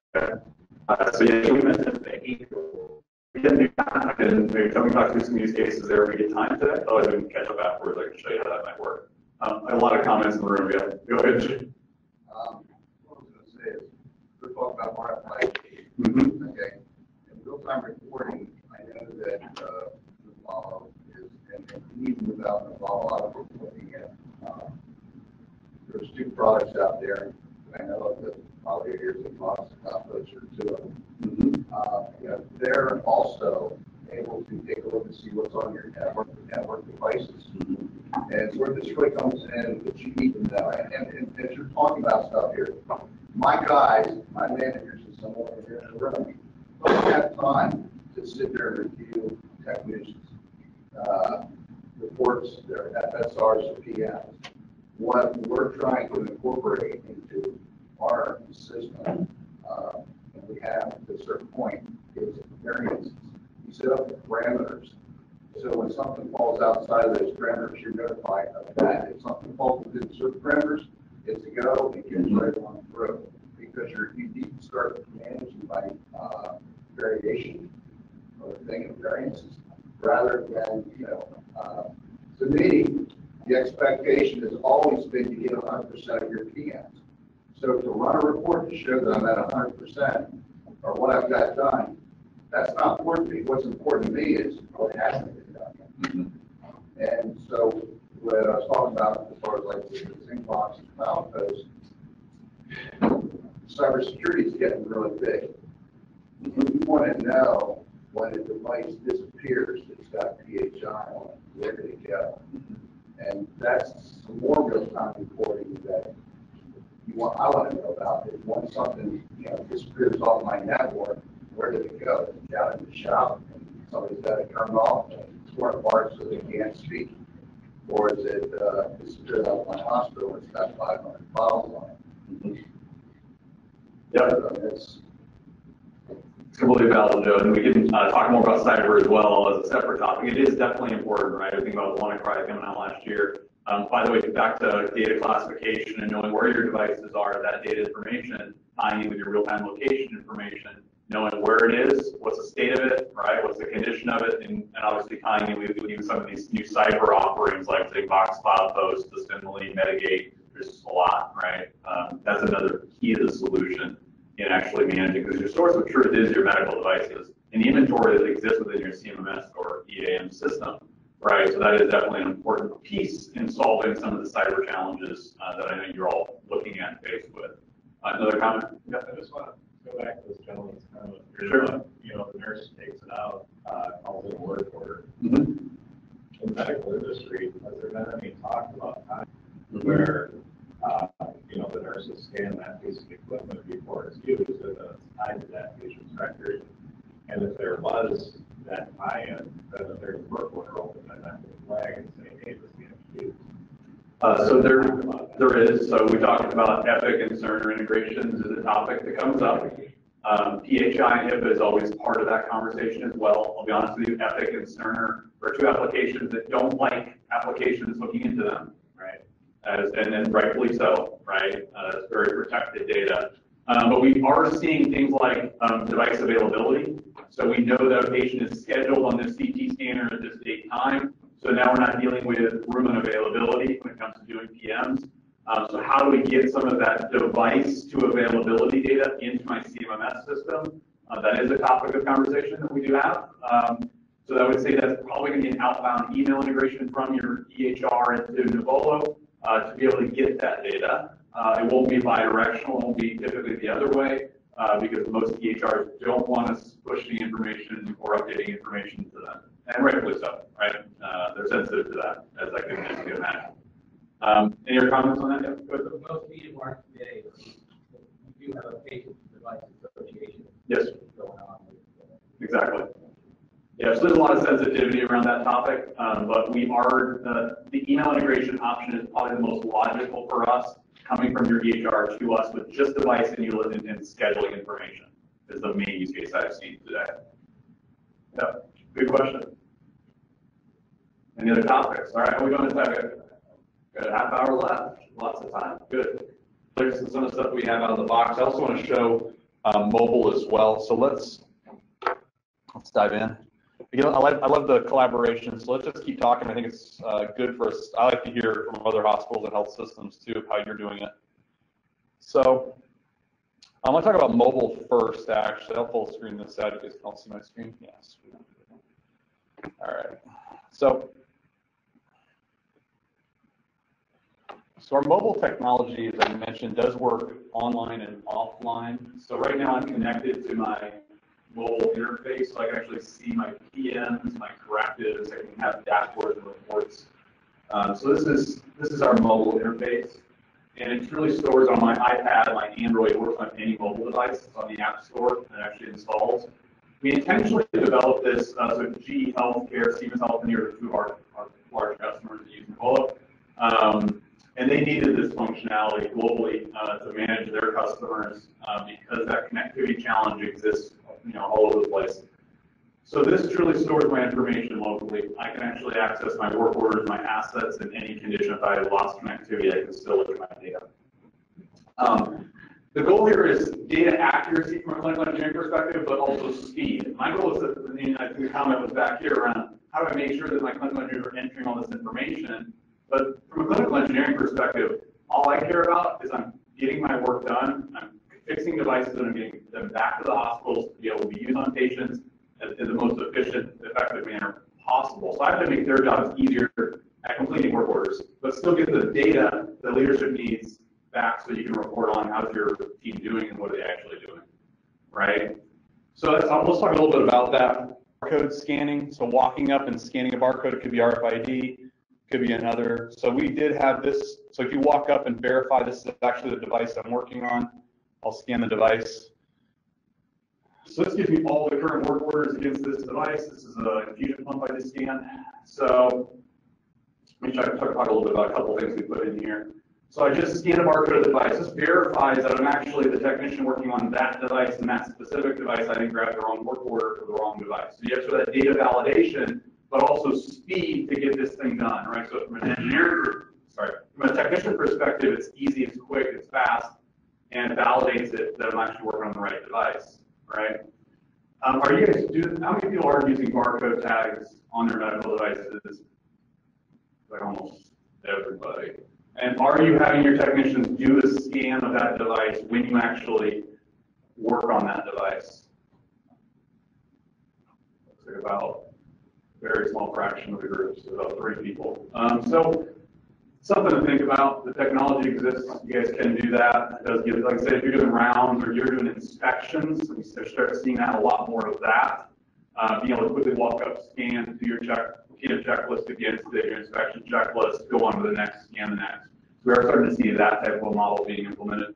Uh, so yeah, we mentioned, Behavioral. we can do that, and maybe we talk through some use cases there we get time today? Otherwise, we can catch up afterwards, I can show you how that might work. Um, I have a lot of comments in the room, yeah, go ahead. Jim. Um, what I was gonna say is, we're talking about RFI, Mhm. okay? Real-time reporting, I know that, uh, the law is, and and even without the a lot of people looking at, um, there's two products out there, I know of the, probably here's the cost, uh, those are two of them. Uh, you know, they're also able to take a look and see what's on your network, network devices. And where this really comes in, that you need to know, and, and, and as you're talking about stuff here, my guys, my managers, and some of them here in the room, have time to sit there and review technicians, uh, reports, their FSRs or PMs. What we're trying to incorporate into our system, uh, and we have at a certain point, is variances. You set up the parameters so when something falls outside of those parameters, you're notified of that. If something falls within certain parameters, it's a go, it goes right on through. Because you're, you need to start managing by, uh, variation or thing of variances, rather than, you know, uh, to me, the expectation has always been to get hundred percent of your PMs. So to run a report to show that I'm at hundred percent, or what I've got done, that's not important to me. What's important to me is what hasn't been done. And so, what I was talking about as far as like the Zingbox and post, cybersecurity is getting really big. You want to know when a device disappears, it's got PHI on it, where did it go? And that's some more real-time reporting that you want, I want to know about, is when something, you know, disappears off my network, where did it go? Is it down in the shop, and somebody's got it turned off, and torn apart so they can't speak? Or is it, uh, disappeared out of my hospital, and it's got five hundred files on it? Yeah, So It's, it's completely valid, Joe, and we can, uh, talk more about cyber as well as a separate topic. It is definitely important, right? I think about WannaCry coming out last year. Um, by the way, back to data classification and knowing where your devices are, that data information, tying in with your real-time location information, knowing where it is, what's the state of it, right? What's the condition of it, and, and obviously tying in with, even some of these new cyber offerings like Zingbox, Cloud Post, Asimily, Medigate. There's a lot, right? Um, that's another key to the solution in actually managing, because your source of truth is your medical devices and the inventory that exists within your CMMS or EAM system, right? So that is definitely an important piece in solving some of the cyber challenges uh, that I know you're all looking at and faced with. Uh, Another comment? Yeah, I just want to go back to this gentleman's comment. Sure. You know, the nurse takes it out, uh, calls it a work order. Mhm. In the medical industry, has there been any talk about time Mm-hmm. where, uh, you know, the nurses scan that piece of equipment before it's used and it's tied to that patient's record? And if there was that tie-in, then if there's a work order open, then that would flag and say, hey, this can't be used. Uh, so there, there is, so we talked about Epic and Cerner integrations is a topic that comes up. Um, PHI and HIPAA is always part of that conversation as well. I'll be honest with you, Epic and Cerner are two applications that don't like applications looking into them, right? As, and then rightfully so, right? Uh, it's very protected data. Um, but we are seeing things like, um, device availability. So we know that a patient is scheduled on this CT scanner at this date time. So now we're not dealing with room and availability when it comes to doing PMs. Um, so how do we get some of that device to availability data into my CMMS system? Uh, that is a topic of conversation that we do have. Um, so I would say that's probably going to be an outbound email integration from your EHR into Nuvolo uh, to be able to get that data. Uh, it won't be bidirectional, it won't be typically the other way uh, because most EHRs don't want us pushing information or updating information to them. And rightfully so, right? Uh, they're sensitive to that, as I can, imagine. Um, any other comments on that? Yeah. Most media marks today, you do have a patient device association. Yes. Going on uh, Exactly. Yeah, so there's a lot of sensitivity around that topic, um, but we are, the, the email integration option is probably the most logical for us, coming from your EHR to us with just device and, util- and scheduling information. is the main use case I've seen today. Yeah, good question. Any other topics? All right, how we doing this time? Got a half hour left, lots of time, good. There's some of the stuff we have out of the box. I also want to show um, mobile as well, so let's, let's dive in. You know, I love, I love the collaboration, so let's just keep talking. I think it's uh, good for us. I like to hear from other hospitals and health systems too, of how you're doing it. So I want to talk about mobile first, actually. I'll full screen this out. You guys can all see my screen? Yes. All right. So, so our mobile technology, as I mentioned, does work online and offline. So right now I'm connected to my mobile interface, so I can actually see my PMs, my correctives, I can have dashboards and reports. Um, so this is this is our mobile interface, and it really stores on my iPad, my Android, works on any mobile device. It's on the App Store and actually installs. We intentionally developed this uh, so GE Healthcare, Siemens Healthineers are two of our, our large customers that use Nuvolo. Um, and they needed this functionality globally uh, to manage their customers uh, because that connectivity challenge exists, you know, all over the place. So this truly stores my information locally. I can actually access my work orders, my assets in any condition. If I lost connectivity, I can still look at my data. Um, the goal here is data accuracy from a clinical engineering perspective, but also speed. My goal is that, I mean, the comment was back here around how do I make sure that my clinical engineers are entering all this information but from a clinical engineering perspective, all I care about is I'm getting my work done, I'm fixing devices, and getting them back to the hospitals to be able to be used on patients in the most efficient, effective manner possible. So I have to make their jobs easier at completing work orders, but still get the data that leadership needs back so you can report on how's your team doing and what are they actually doing, right? So let's, talk a little bit about that. Barcode scanning, so walking up and scanning a barcode, it could be RFID, could be another. So we did have this. So if you walk up and verify this is actually the device I'm working on, I'll scan the device. So this gives me all the current work orders against this device. This is a infusion pump I just scanned. So let me try to talk a little bit about a couple things we put in here. So I just scanned a barcode of the device. This verifies that I'm actually the technician working on that device and that specific device. I didn't grab the wrong work order for the wrong device. So you have that data validation but also speed to get this thing done, right? So from an engineer, sorry, from a technician perspective, it's easy, it's quick, it's fast, and validates it that I'm actually working on the right device, right? Um, are you guys do? How many people are using barcode tags on their medical devices? Like almost everybody. And are you having your technicians do a scan of that device when you actually work on that device? Looks like about very small fraction of the groups, about three people. Um, so something to think about. The technology exists. You guys can do that. It does give, like I said, if you're doing rounds or you're doing inspections, we start seeing that a lot more of that. Uh, being able to quickly walk up, scan, do your check, get a checklist against your inspection checklist, go on to the next, scan the next. So we are starting to see that type of model being implemented.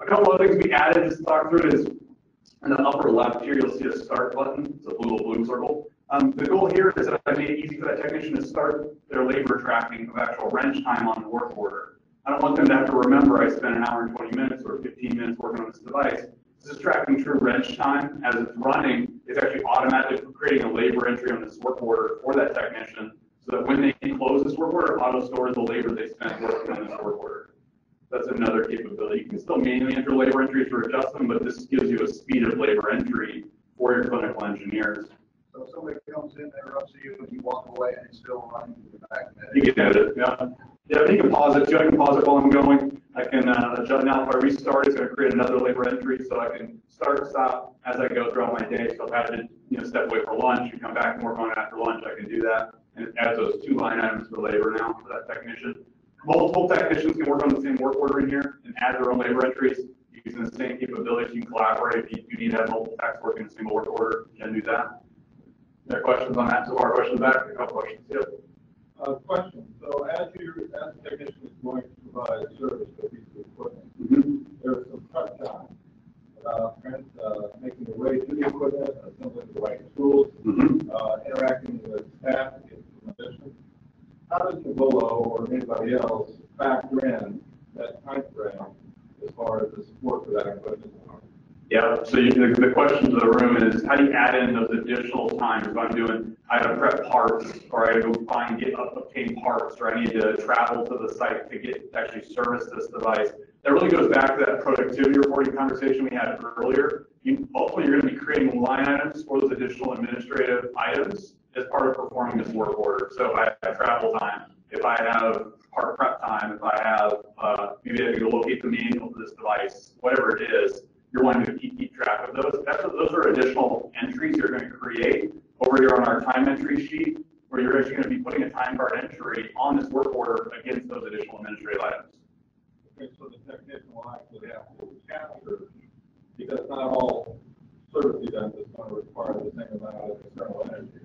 A couple of things we added just to talk through is in the upper left here, you'll see a start button. It's a blue blue circle. Um, the goal here is that I made it easy for that technician to start their labor tracking of actual wrench time on the work order. I don't want them to have to remember I spent an hour and 20 minutes or 15 minutes working on this device. This is tracking true wrench time as it's running. It's actually automatically creating a labor entry on this work order for that technician so that when they close this work order, auto stores the labor they spent working on this work order. That's another capability. You can still manually enter labor entries or adjust them, but this gives you a speed of labor entry for your clinical engineers. So if somebody comes in, interrupts you, and you walk away, and still running in the back. You can edit, yeah. Yeah, you can pause it, too. I can pause it while I'm going. I can, uh, adjust, now if I restart, it's gonna create another labor entry, so I can start, stop as I go throughout my day. So if I had to, you know, step away for lunch, you come back and work on it after lunch, I can do that. And it adds those two line items for labor now for that technician. Multiple technicians can work on the same work order in here and add their own labor entries using the same capabilities. You can collaborate. If you need to have multiple techs working in a single work order, you can do that. There questions on that so far? Questions back? A couple questions. Yep. Uh, question, so as you, as the technician is going to provide service to these equipment, Mhm. there's some prep time. Uh, trans- uh, making the way to the equipment, assembling the right tools, Mhm. uh, interacting with staff. How does Nuvolo or anybody else factor in that time frame as far as the support for that equipment? Yeah, so you, the, the question to the room is, how do you add in those additional times? If I'm doing, I gotta prep parts, or I gotta go find, get, obtain parts, or I need to travel to the site to get, to actually service this device. That really goes back to that productivity reporting conversation we had earlier. You, ultimately, you're gonna be creating line items for those additional administrative items as part of performing this work order. So if I have travel time, if I have part prep time, if I have, uh, maybe I have to locate the manual for this device, whatever it is, you're wanting to keep, keep track of those. That's, those are additional entries you're gonna create over here on our time entry sheet, where you're actually gonna be putting a time card entry on this work order against those additional administrative items. Okay, so the technician will actually have to capture, because not all service events is gonna require the same amount of external energy.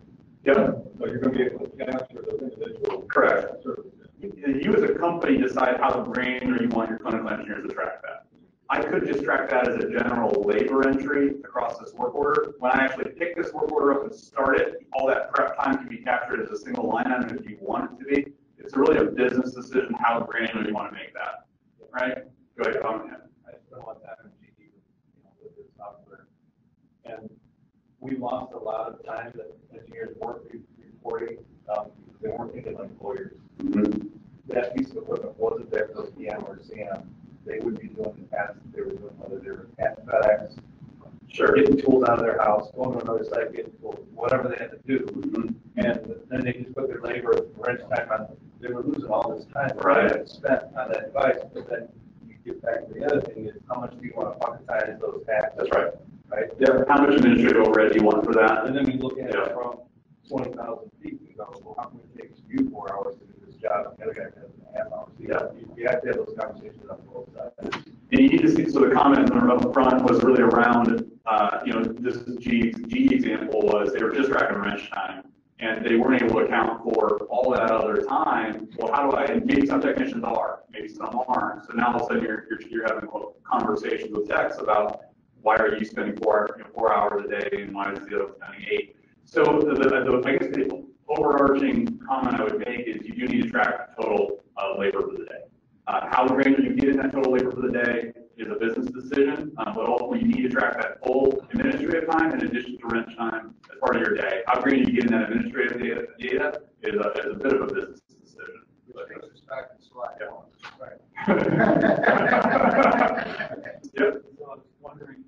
Yep, So you're gonna be able to capture those individual. Correct. Services. you you as a company decide how granular you want your clinical engineers to track that. I could just track that as a general labor entry across this work order. When I actually pick this work order up and start it, all that prep time can be captured as a single line item if you want it to be. It's really a business decision how granular you want to make that, right? Go ahead, Tom. I spent a lot of time in GD, you know, with this software. And we lost a lot of time that engineers weren't reporting, um, they weren't thinking like lawyers. That piece of equipment wasn't there for PM or CM. They would be doing the tasks that they were doing, whether they were at FedEx, Sure. getting tools out of their house, going to another site, getting tools, whatever they had to do. Mhm. And then they just put their labor, wrench time on, they were losing all this time. Right. had Spent on that device, but then you get back to the other thing is, how much do you want to bucketize those tasks? That's right. Right? Yeah, how much administrative overhead do you want for that? And then we look at Yeah. it from twenty thousand feet, and go, well, how come it takes you four hours to do this job, and the other guy a So you have, you have to have those conversations on both sides. And you need to see, so the comment up front was really around, uh, you know, this is G, G example was they were just tracking wrench time. And they weren't able to account for all that other time. Well, how do I, and maybe some technicians are, maybe some aren't. So now all of a sudden you're, you're, you're having conversations with techs about why are you spending four, you know, four hours a day and why is the other spending eight? So the, the, the, I guess overarching comment I would make is you do need to track total, uh, labor for the day. Uh, how granular you get in that total labor for the day is a business decision, uh, but ultimately you need to track that full administrative time in addition to wrench time as part of your day. How granular you get in that administrative data, data is a, is a bit of a business decision. Which takes us back to slide Yeah. one. <laughs> Yep, So I was wondering,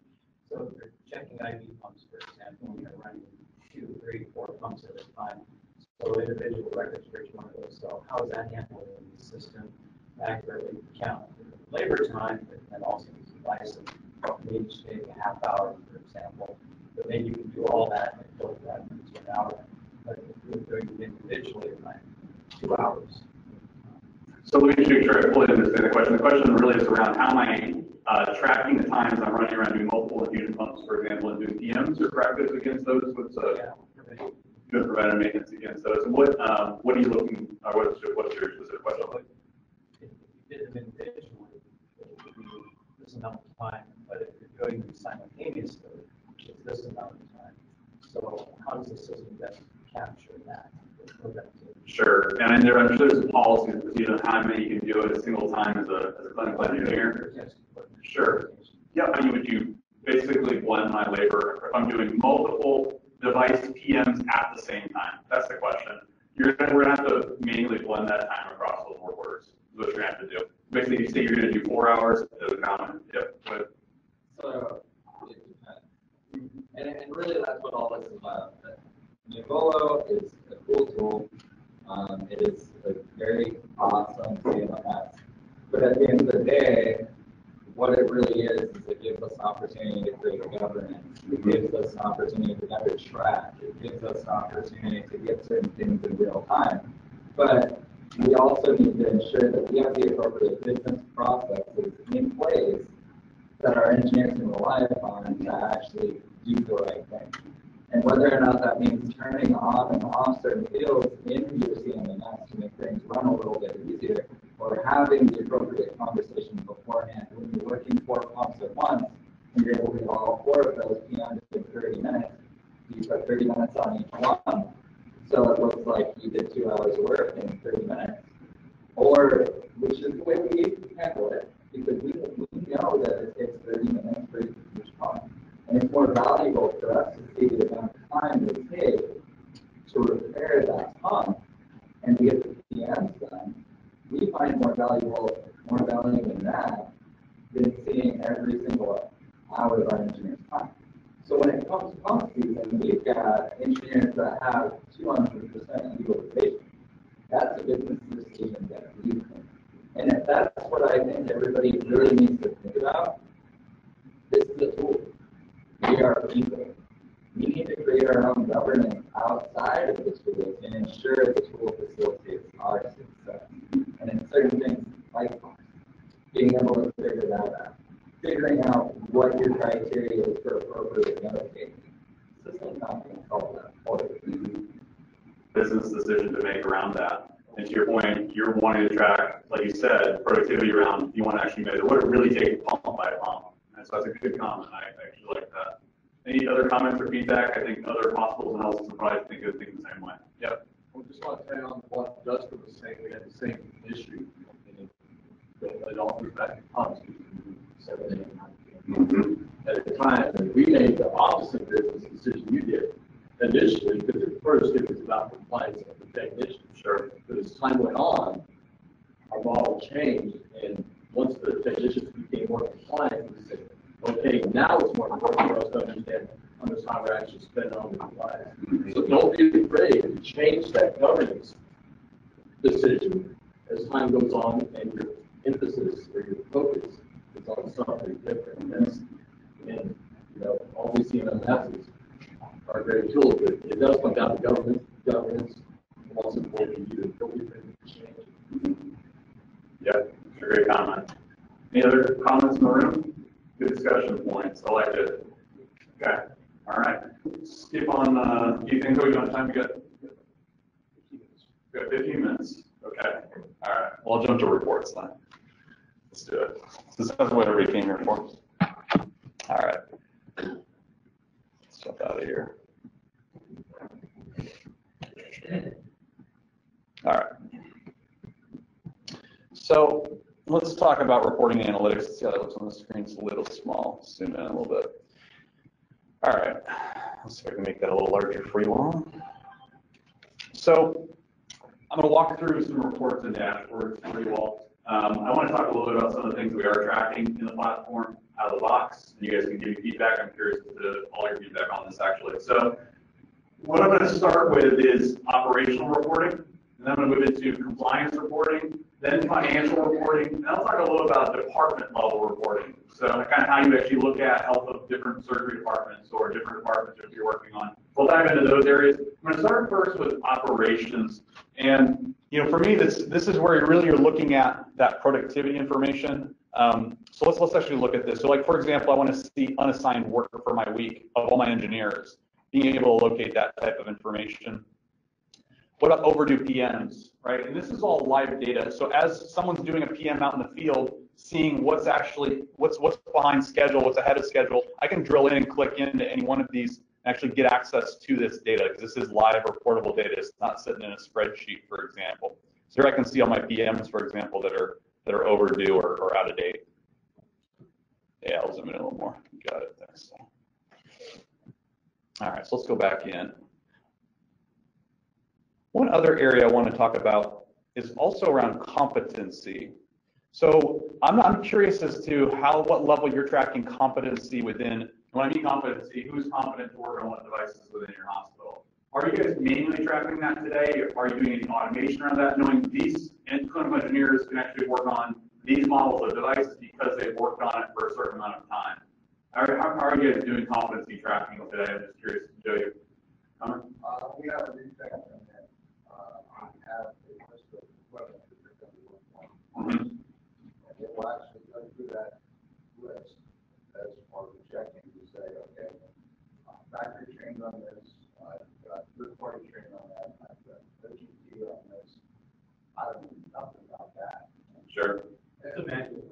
so if you're checking IV pumps, for example, and you're running two, three, four pumps at a time. So individual records for each one of those, so how is that handled in the system? Accurately count labor time, then also device and maybe just take a half hour, for example. But then you can do all that and build that into an hour. But if you're doing it individually, like two hours. so let me make sure I fully understand the question. The question really is around how am I, uh, tracking the times I'm running around doing multiple infusion pumps, for example, and doing PMs or correctives against those, what's, uh, Yeah. Doing preventive maintenance against those? And what, um, what are you looking, uh, what's your, what's your specific question? if you did them individually, it would be this amount of time, but if you're doing them simultaneously, it's this amount of time. So how does the system best capture that? Sure, and there, I'm sure there's policies, and procedures on how many you can do at a single time as a, as a clinical engineer. Yes. Sure. Yeah, I mean, would you basically blend my labor, if I'm doing multiple device PMs at the same time? That's the question. You're gonna, we're gonna have to manually blend that time across those work orders, is what you're gonna have to do. Basically, you say you're gonna do four hours, yep, but, So. And, and really, that's what all this is about. Nuvolo is a cool tool. Um, it is a very awesome CMMS. But at the end of the day, what it really is, is it gives us opportunity to create governance. It gives us opportunity to better track. It gives us opportunity to get certain things in real time. But we also need to ensure that we have the appropriate business processes in place that our engineers can rely upon to actually do the right thing. And whether or not that means turning on and off certain fields in your CMMS to make things run a little bit easier, or having the appropriate conversation beforehand. When you're working four pumps at once, and you're able to do all four of those beyond in 30 minutes, you put 30 minutes on each one. So it looks like you did two hours of work in 30 minutes. Or, which is the way we handle it, because we, we know that it takes 30 minutes for each pump. And it's more valuable for us to see the amount of time it takes to repair that pump and get the PMs done than that than seeing every single hour of our engineers' time. So when it comes to pump season, we've got engineers that have two hundred percent utilization. That's a business decision that we make. And if that's what I think everybody really needs to think about, this is a tool. We are people. We need to create our own governance outside of the tool and ensure the tool facilitates our success. Certain things, like being able to figure that out, figuring out what your criteria is for appropriate taking. System companies call that for business decision to make around that. And to your point, you're wanting to track, like you said, productivity around, you want to actually measure what it really takes pump by pump. And so that's a good comment. I actually like that. Any other comments or feedback? I think other hospitals and health supplies think of things the same way. Yep. I just want to tell on what Dustin was saying, we had the same issue. and It it all goes back to. Seven, eight, nine. At the time, and we made the opposite business decision you did initially, because at first it was about compliance of the technician. Sure. But as time went on, our model changed, and once the technicians became more compliant, we said, okay, now it's more important for us to understand much time we're actually spending on the compliance. So don't be afraid to change that governance decision as time goes on and your emphasis or your focus is on something different. And that's, and, you know, all we see in masses are great tools, but it does come down to government, governance, and what's important to you, don't be afraid to change. Yep, it's a great comment. Any other comments in the room? Good discussion points. I like it. Okay, all right. Skip on, uh, you think we got time to get? We got fifteen minutes. Okay, all right. Well, I'll jump to reports then. Let's do it. This is what everybody came here for. All right. Let's jump out of here. All right. So let's talk about reporting analytics. See how that looks on the screen. It's a little small. Zoom in a little bit. All right. Let's see if I can make that a little larger for you all. So I'm going to walk through some reports and dashboards for you all. Um, I want to talk a little bit about some of the things that we are tracking in the platform out of the box. And you guys can give me feedback. I'm curious to all your feedback on this actually. So what I'm going to start with is operational reporting, and then I'm going to move into compliance reporting, then financial reporting, and I'll talk a little about department level reporting. So kind of how you actually look at health of different surgery departments or different departments that you're working on. We'll dive into those areas. I'm going to start first with operations. And, you know, for me, this, this is where really are looking at that productivity information. Um, so let's, let's actually look at this. So like, for example, I want to see unassigned work for my week of all my engineers, being able to locate that type of information. What about overdue PMs, right? And this is all live data. So as someone's doing a PM out in the field, seeing what's actually, what's, what's behind schedule, what's ahead of schedule, I can drill in and click into any one of these and actually get access to this data because this is live or portable data. It's not sitting in a spreadsheet, for example. So here I can see all my PMs, for example, that are, that are overdue or, or out of date. Yeah, I'll zoom in a little more. Got it Thanks. All right, so let's go back in. One other area I want to talk about is also around competency. So I'm, I'm curious as to how, what level you're tracking competency within, when I mean competency, who's competent to work on what devices within your hospital? Are you guys manually tracking that today? Are you doing any automation around that, knowing these clinical engineers can actually work on these models of devices because they've worked on it for a certain amount of time? How, how are you guys doing competency tracking today? I'm just curious, Joe, comment? Uh, we have a defect on that. Uh, I have a list of equipment that they're going to be on. And it will actually go through that list as part of the checking to say, okay, uh, factory trained on this, uh, uh, third party trained on that, I've got OJT on this. I don't know nothing about that. Sure. It's a manual.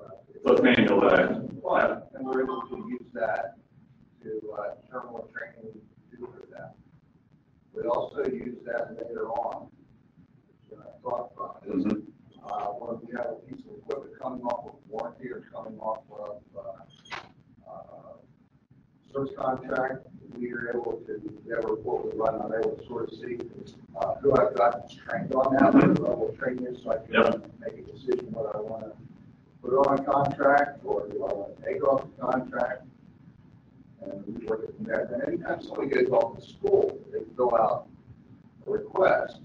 So it's manual today. But, and we're able to use that to, uh, determine what training we do for that. We also use that later on, which I thought about is, Mhm. uh, when we have a piece of equipment coming off of warranty or coming off of, uh, uh, service contract, we are able to, we have a report we run, I'm able to sort of see, uh, who I've got that's trained on that, what level of training so I Yep. can make a decision whether I wanna put on a contract, or do I want to take off the contract? And we work it from there. And anytime somebody gets off the school, they fill out a request.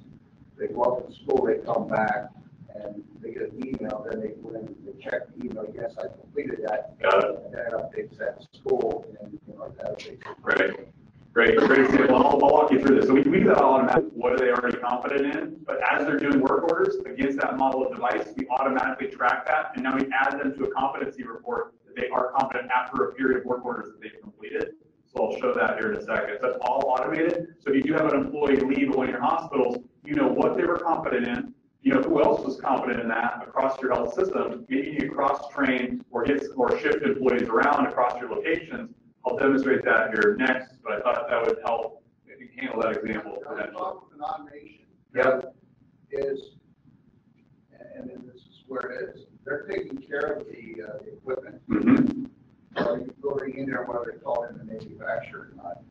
They go off to school, they come back, and they get an email, then they, when they check the email, yes, I completed that. Got it. And that updates that school, and, you know, that updates. Great, great, great example. I'll, I'll walk you through this. So we, we do that all automatically. What are they already confident in? But as they're doing work orders against that model of device, we automatically track that, and now we add them to a competency report that they are confident after a period of work orders that they've completed. So I'll show that here in a second. That's all automated. So if you do have an employee leave one of your hospitals, you know what they were confident in, you know who else was confident in that across your health system. Maybe you cross-train or get or shift employees around across your locations. I'll demonstrate that here next, but I thought that would help if you handle that example. I talk with an automation. Yep. Is, and then this is where it is, they're taking care of the, uh, the equipment. Mhm. Are you going in there whether they call in the manufacturer or not?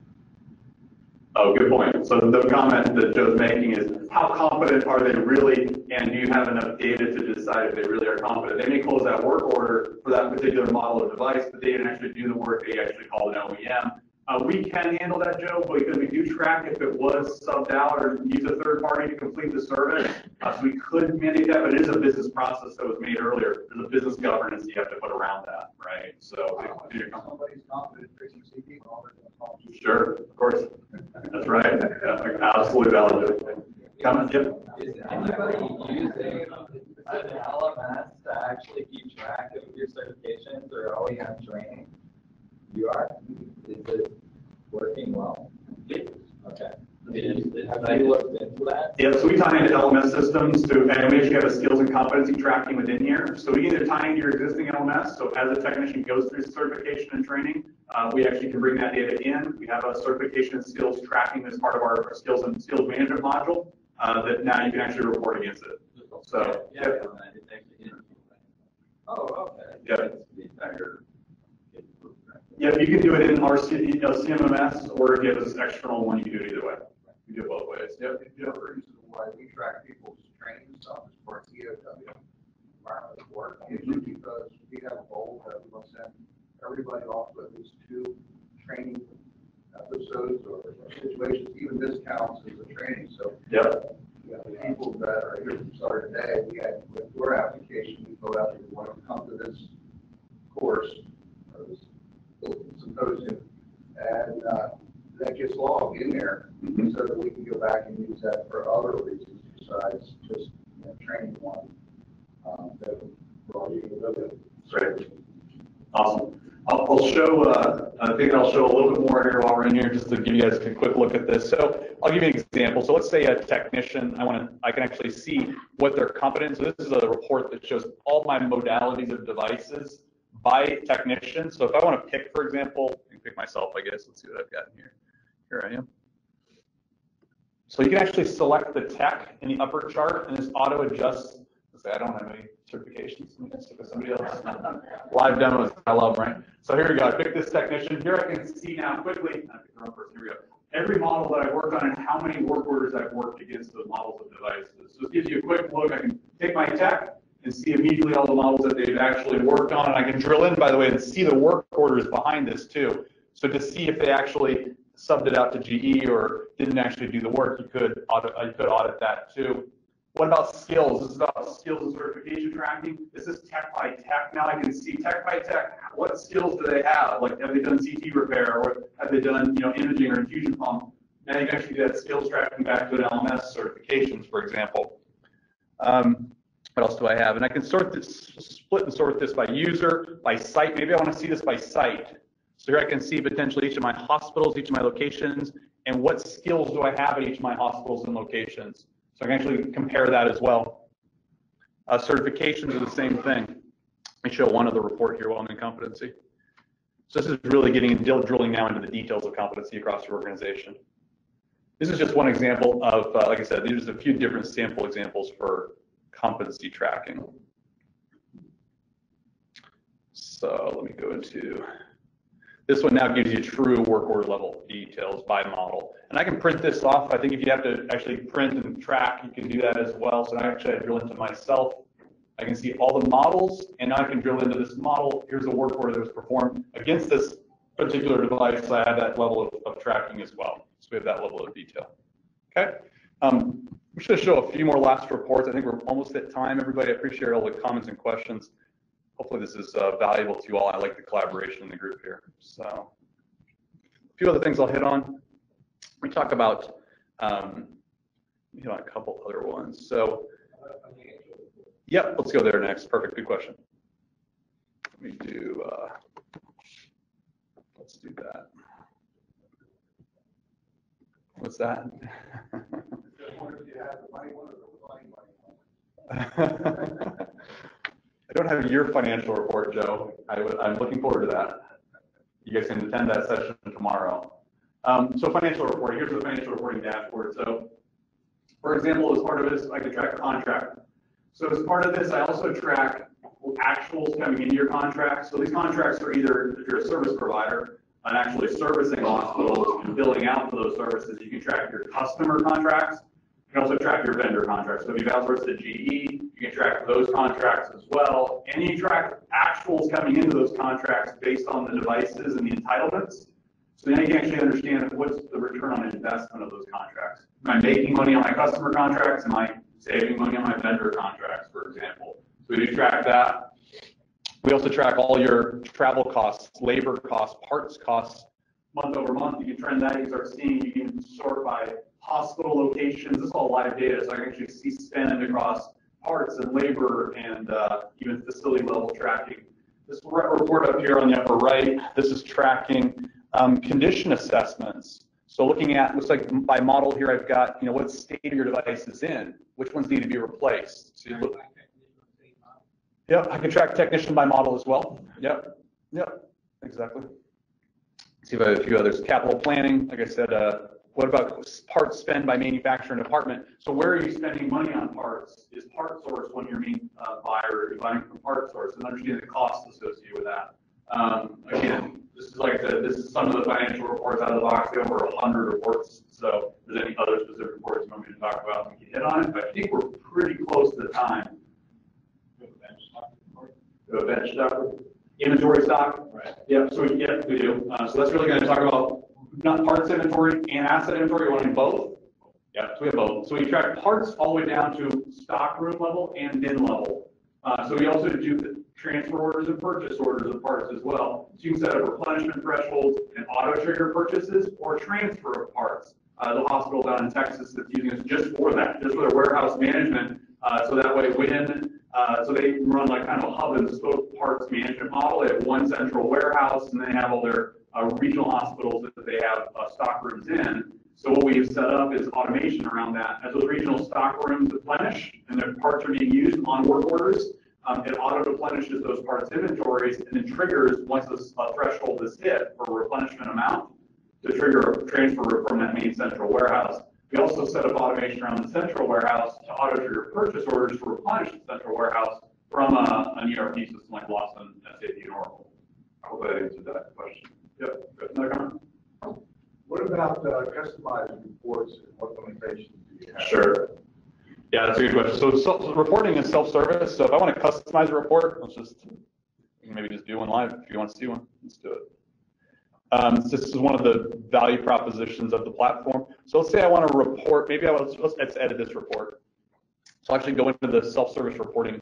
Oh, good point. So the comment that Joe's making is, how confident are they really? And do you have enough data to decide if they really are confident? They may close that work order for that particular model of device, but they didn't actually do the work. They actually called an OEM. Uh, we can handle that, Joe, because we do track if it was subbed out or use a third party to complete the service. Uh, so we could mandate that, but it is a business process that was made earlier. There's a business governance you have to put around that, right? So. I don't think Somebody's confident fixing CD, well, they're gonna call you. Sure, of course. That's right. Yeah, Absolutely valid. Comment, Jim? Is anybody using an LMS to actually keep track of your certifications or OEM training? You are? Is it working well? Okay. Have you looked into that? Yeah, so we tie into LMS systems to, and we actually have a skills and competency tracking within here. So we either tie into your existing LMS, so as a technician goes through certification and training, uh, we actually can bring that data in. We have a certification and skills tracking as part of our skills and skills management module, uh, that now you can actually report against it. So, Yeah, yeah, it's. Oh, okay. Yeah. Yeah, you can do it in our you know, CMMS, or if you have this external one, you can do it either way. You do it both ways. Yep. The other reason why we track people's training and stuff is for TOW environmental work, usually because we have a goal that we want to send everybody off with at least two training episodes or or situations, even this counts as a training, so Yep. you know, the people that are here from start today, we had, with your application, we go out, we want to come to this course, or this symposium, and, uh, that gets logged in there, Mhm. so that we can go back and use that for other reasons besides just, you know, training one, um, that already able to do. Great. Awesome. I'll, I'll show, uh, I think I'll show a little bit more here while we're in here, just to give you guys a quick look at this. So I'll give you an example. So let's say a technician, I want to, I can actually see what their competence, so this is a report that shows all my modalities of devices by technician. So if I want to pick, for example, can pick myself, I guess. Let's see what I've got in here. Here I am. So you can actually select the tech in the upper chart and this auto adjusts. Let's say I don't have any certifications. Me stick with somebody else. <laughs> Live demos, I love, right? So here we go. I picked this technician. Here I can see now quickly. Here we go. Every model that I've worked on and how many work orders I've worked against the models of devices. So it gives you a quick look. I can take my tech and see immediately all the models that they've actually worked on. And I can drill in, by the way, and see the work orders behind this too. So to see if they actually subbed it out to GE or didn't actually do the work, you could audit, you could audit that too. What about skills? This is about skills and certification tracking. This is tech by tech. Now I can see tech by tech. What skills do they have? Like, have they done CT repair or have they done, you know, imaging or infusion pump? Now you can actually do that skills tracking back to an LMS certifications, for example. Um, what else do I have? And I can sort this, split and sort this by user, by site. Maybe I want to see this by site. So here I can see potentially each of my hospitals, each of my locations, and what skills do I have at each of my hospitals and locations. So I can actually compare that as well. Uh, certifications are the same thing. Let me show one other report here while I'm in competency. So this is really getting drilling now into the details of competency across your organization. This is just one example of, uh, like I said, these there's a few different sample examples for competency tracking. So let me go into, this one now gives you true work order level details by model. And I can print this off. I think if you have to actually print and track, you can do that as well. So I actually I drill into myself I can see all the models, and now I can drill into this model. Here's a work order that was performed against this particular device. I have that level of, of tracking as well. So we have that level of detail. Okay. Um, Just going to show a few more last reports. I think we're almost at time. Everybody, I appreciate all the comments and questions. Hopefully this is uh, valuable to you all. I like the collaboration in the group here. So a few other things I'll hit on. We talk about, um, you know, a couple other ones. So, yep, let's go there next. Perfect. Good question. Let me do, uh, let's do that. What's that? <laughs> I don't have your financial report, Joe. I, am looking forward to that. You guys can attend that session tomorrow. Um, so financial reporting, here's the financial reporting dashboard. So for example, as part of this, I can track contract. So as part of this, I also track actuals coming into your contract. So these contracts are either, if you're a service provider, and actually servicing hospitals and billing out for those services, you can track your customer contracts. You can also track your vendor contracts. So if you've outsourced to GE, you can track those contracts as well. And you track actuals coming into those contracts based on the devices and the entitlements. So then you can actually understand what's the return on investment of those contracts. Am I making money on my customer contracts? Am I saving money on my vendor contracts, for example? So we do track that. We also track all your travel costs, labor costs, parts costs, month over month. You can trend that. You start seeing, you can sort by hospital locations. This is all live data, so I can actually see spend across parts and labor and uh, even facility level tracking. This report up here on the upper right, this is tracking um, condition assessments. So looking at, looks like by model here, I've got, you know, what state your device is in, which ones need to be replaced. So you look, Yep, I can track technician by model as well. Yep, yep, exactly. See if I have a few others. Capital planning, like I said, uh, what about parts spend by manufacturer and department? So where are you spending money on parts? Is PartsSource one of your main uh, buyer? Are you buying from PartsSource? And understand the costs associated with that. Um, again, this is like the, this is some of the financial reports out of the box. We have over 100 reports. So if there's any other specific reports you want me to talk about, we can hit on it. But I think we're pretty close to the time the bench stock, inventory stock. Right. Yep, so, yeah, we do. Uh, so that's really gonna talk about not parts inventory and asset inventory, we want both. Yeah, so we have both. So we track parts all the way down to stock room level and bin level. Uh, so we also do the transfer orders and purchase orders of parts as well. So you can set up replenishment thresholds and auto trigger purchases or transfer of parts. Uh, the hospital down in Texas that's using us just for that, just for their warehouse management. Uh, so that way when uh, so they run like kind of a hub and spoke parts management model. They have one central warehouse and they have all their uh, regional hospitals that they have uh, stock rooms in. So what we have set up is automation around that. As those regional stock rooms replenish and their parts are being used on work orders, um, it auto replenishes those parts inventories and then triggers once a, uh, threshold is hit for replenishment amount to trigger a transfer from that main central warehouse. We also set up automation around the central warehouse to auto trigger purchase orders to replenish the central warehouse from a, uh, an ERP system like Lawson, SAP, and Oracle. I hope I answered that question. Yep. Another comment? What about uh, customized reports and what limitations do you have? Sure. Yeah, that's a good question. So, so reporting is self-service. So if I want to customize a report, let's just maybe just do one live. If you want to see one, let's do it. Um, this is one of the value propositions of the platform. So let's say I want to report, maybe I want to, let's, let's edit this report. So I'll actually go into the self-service reporting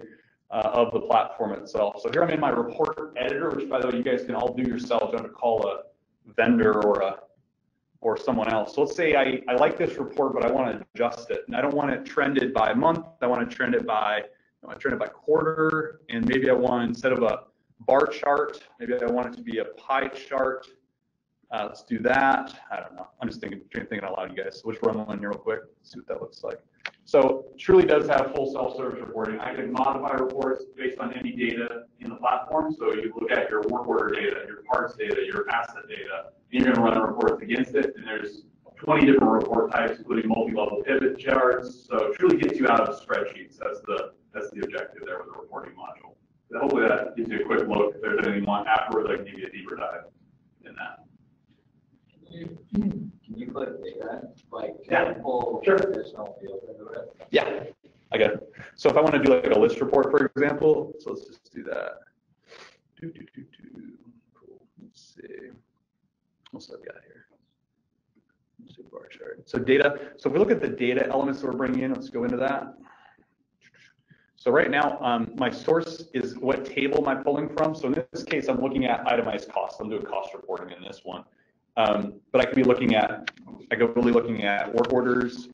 Uh, of the platform itself. So here I'm in my report editor, which by the way, you guys can all do yourselves. You don't have to call a vendor or a or someone else. So let's say I, I like this report, but I want to adjust it. And I don't want it trended by month. I want to trend it by, I want to trend it by quarter. And maybe I want, instead of a bar chart, maybe I want it to be a pie chart. Uh, let's do that. I don't know. I'm just thinking, thinking out loud, you guys. So let's run one here real quick. See what that looks like. So Truly does have full self-service reporting. I can modify reports based on any data in the platform. So you look at your work order data, your parts data, your asset data, and you're going to run reports against it. And there's 20 different report types, including multi-level pivot charts. So Truly gets you out of spreadsheets. That's the that's the objective there with the reporting module. So hopefully that gives you a quick look. If there's anything you want afterwards, I can give you a deeper dive in that. Can you put data, like, Yeah, pull sure. additional fields into it? Yeah. I got it. So if I want to do like a list report, for example, so let's just do that. Do, do, do, do. Cool. Let's see. What's I've got here? Let's do bar chart. So data, so if we look at the data elements that we're bringing in, let's go into that. So right now, um, my source is what table am I pulling from? So in this case, I'm looking at itemized costs. I'm doing cost reporting in this one. Um, but I could be looking at, I could really looking at work orders.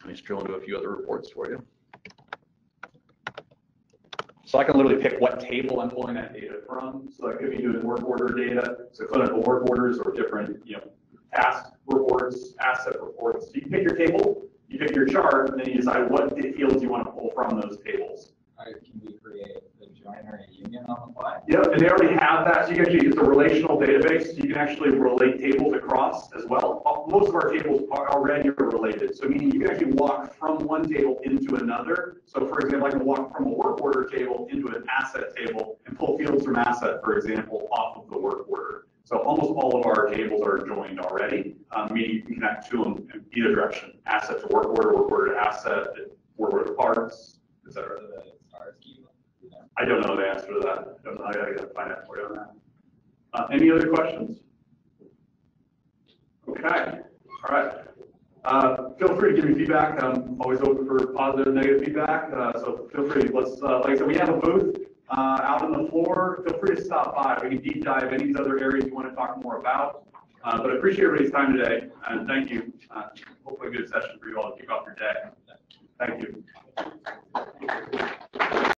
Let me just drill into a few other reports for you. So I can literally pick what table I'm pulling that data from. So I could be doing work order data, so clinical work orders or different, you know, task reports, asset reports. So you pick your table, you pick your chart, and then you decide what fields you want to pull from those tables. Or can we create a join a union on the fly? Yep, and they already have that, so you can actually, it's a relational database, you can actually relate tables across as well. Most of our tables are already related, so meaning you can actually walk from one table into another. So for example, I can walk from a work order table into an asset table and pull fields from asset, for example, off of the work order. So almost all of our tables are joined already, um, meaning you can connect to them in either direction, asset to work order, work order to asset, work order to parts, et cetera. The you know. I don't know the answer to that. I don't know. I gotta find out for you on that. Uh, any other questions? Okay, all right. Uh, feel free to give me feedback. I'm always open for positive, and negative feedback. Uh, so feel free. Let's, uh, like I said, we have a booth, uh, out on the floor. Feel free to stop by. We can deep dive any these other areas you want to talk more about. Uh, but I appreciate everybody's time today and thank you. Hopefully a good session for you all to kick off your day. Thank you.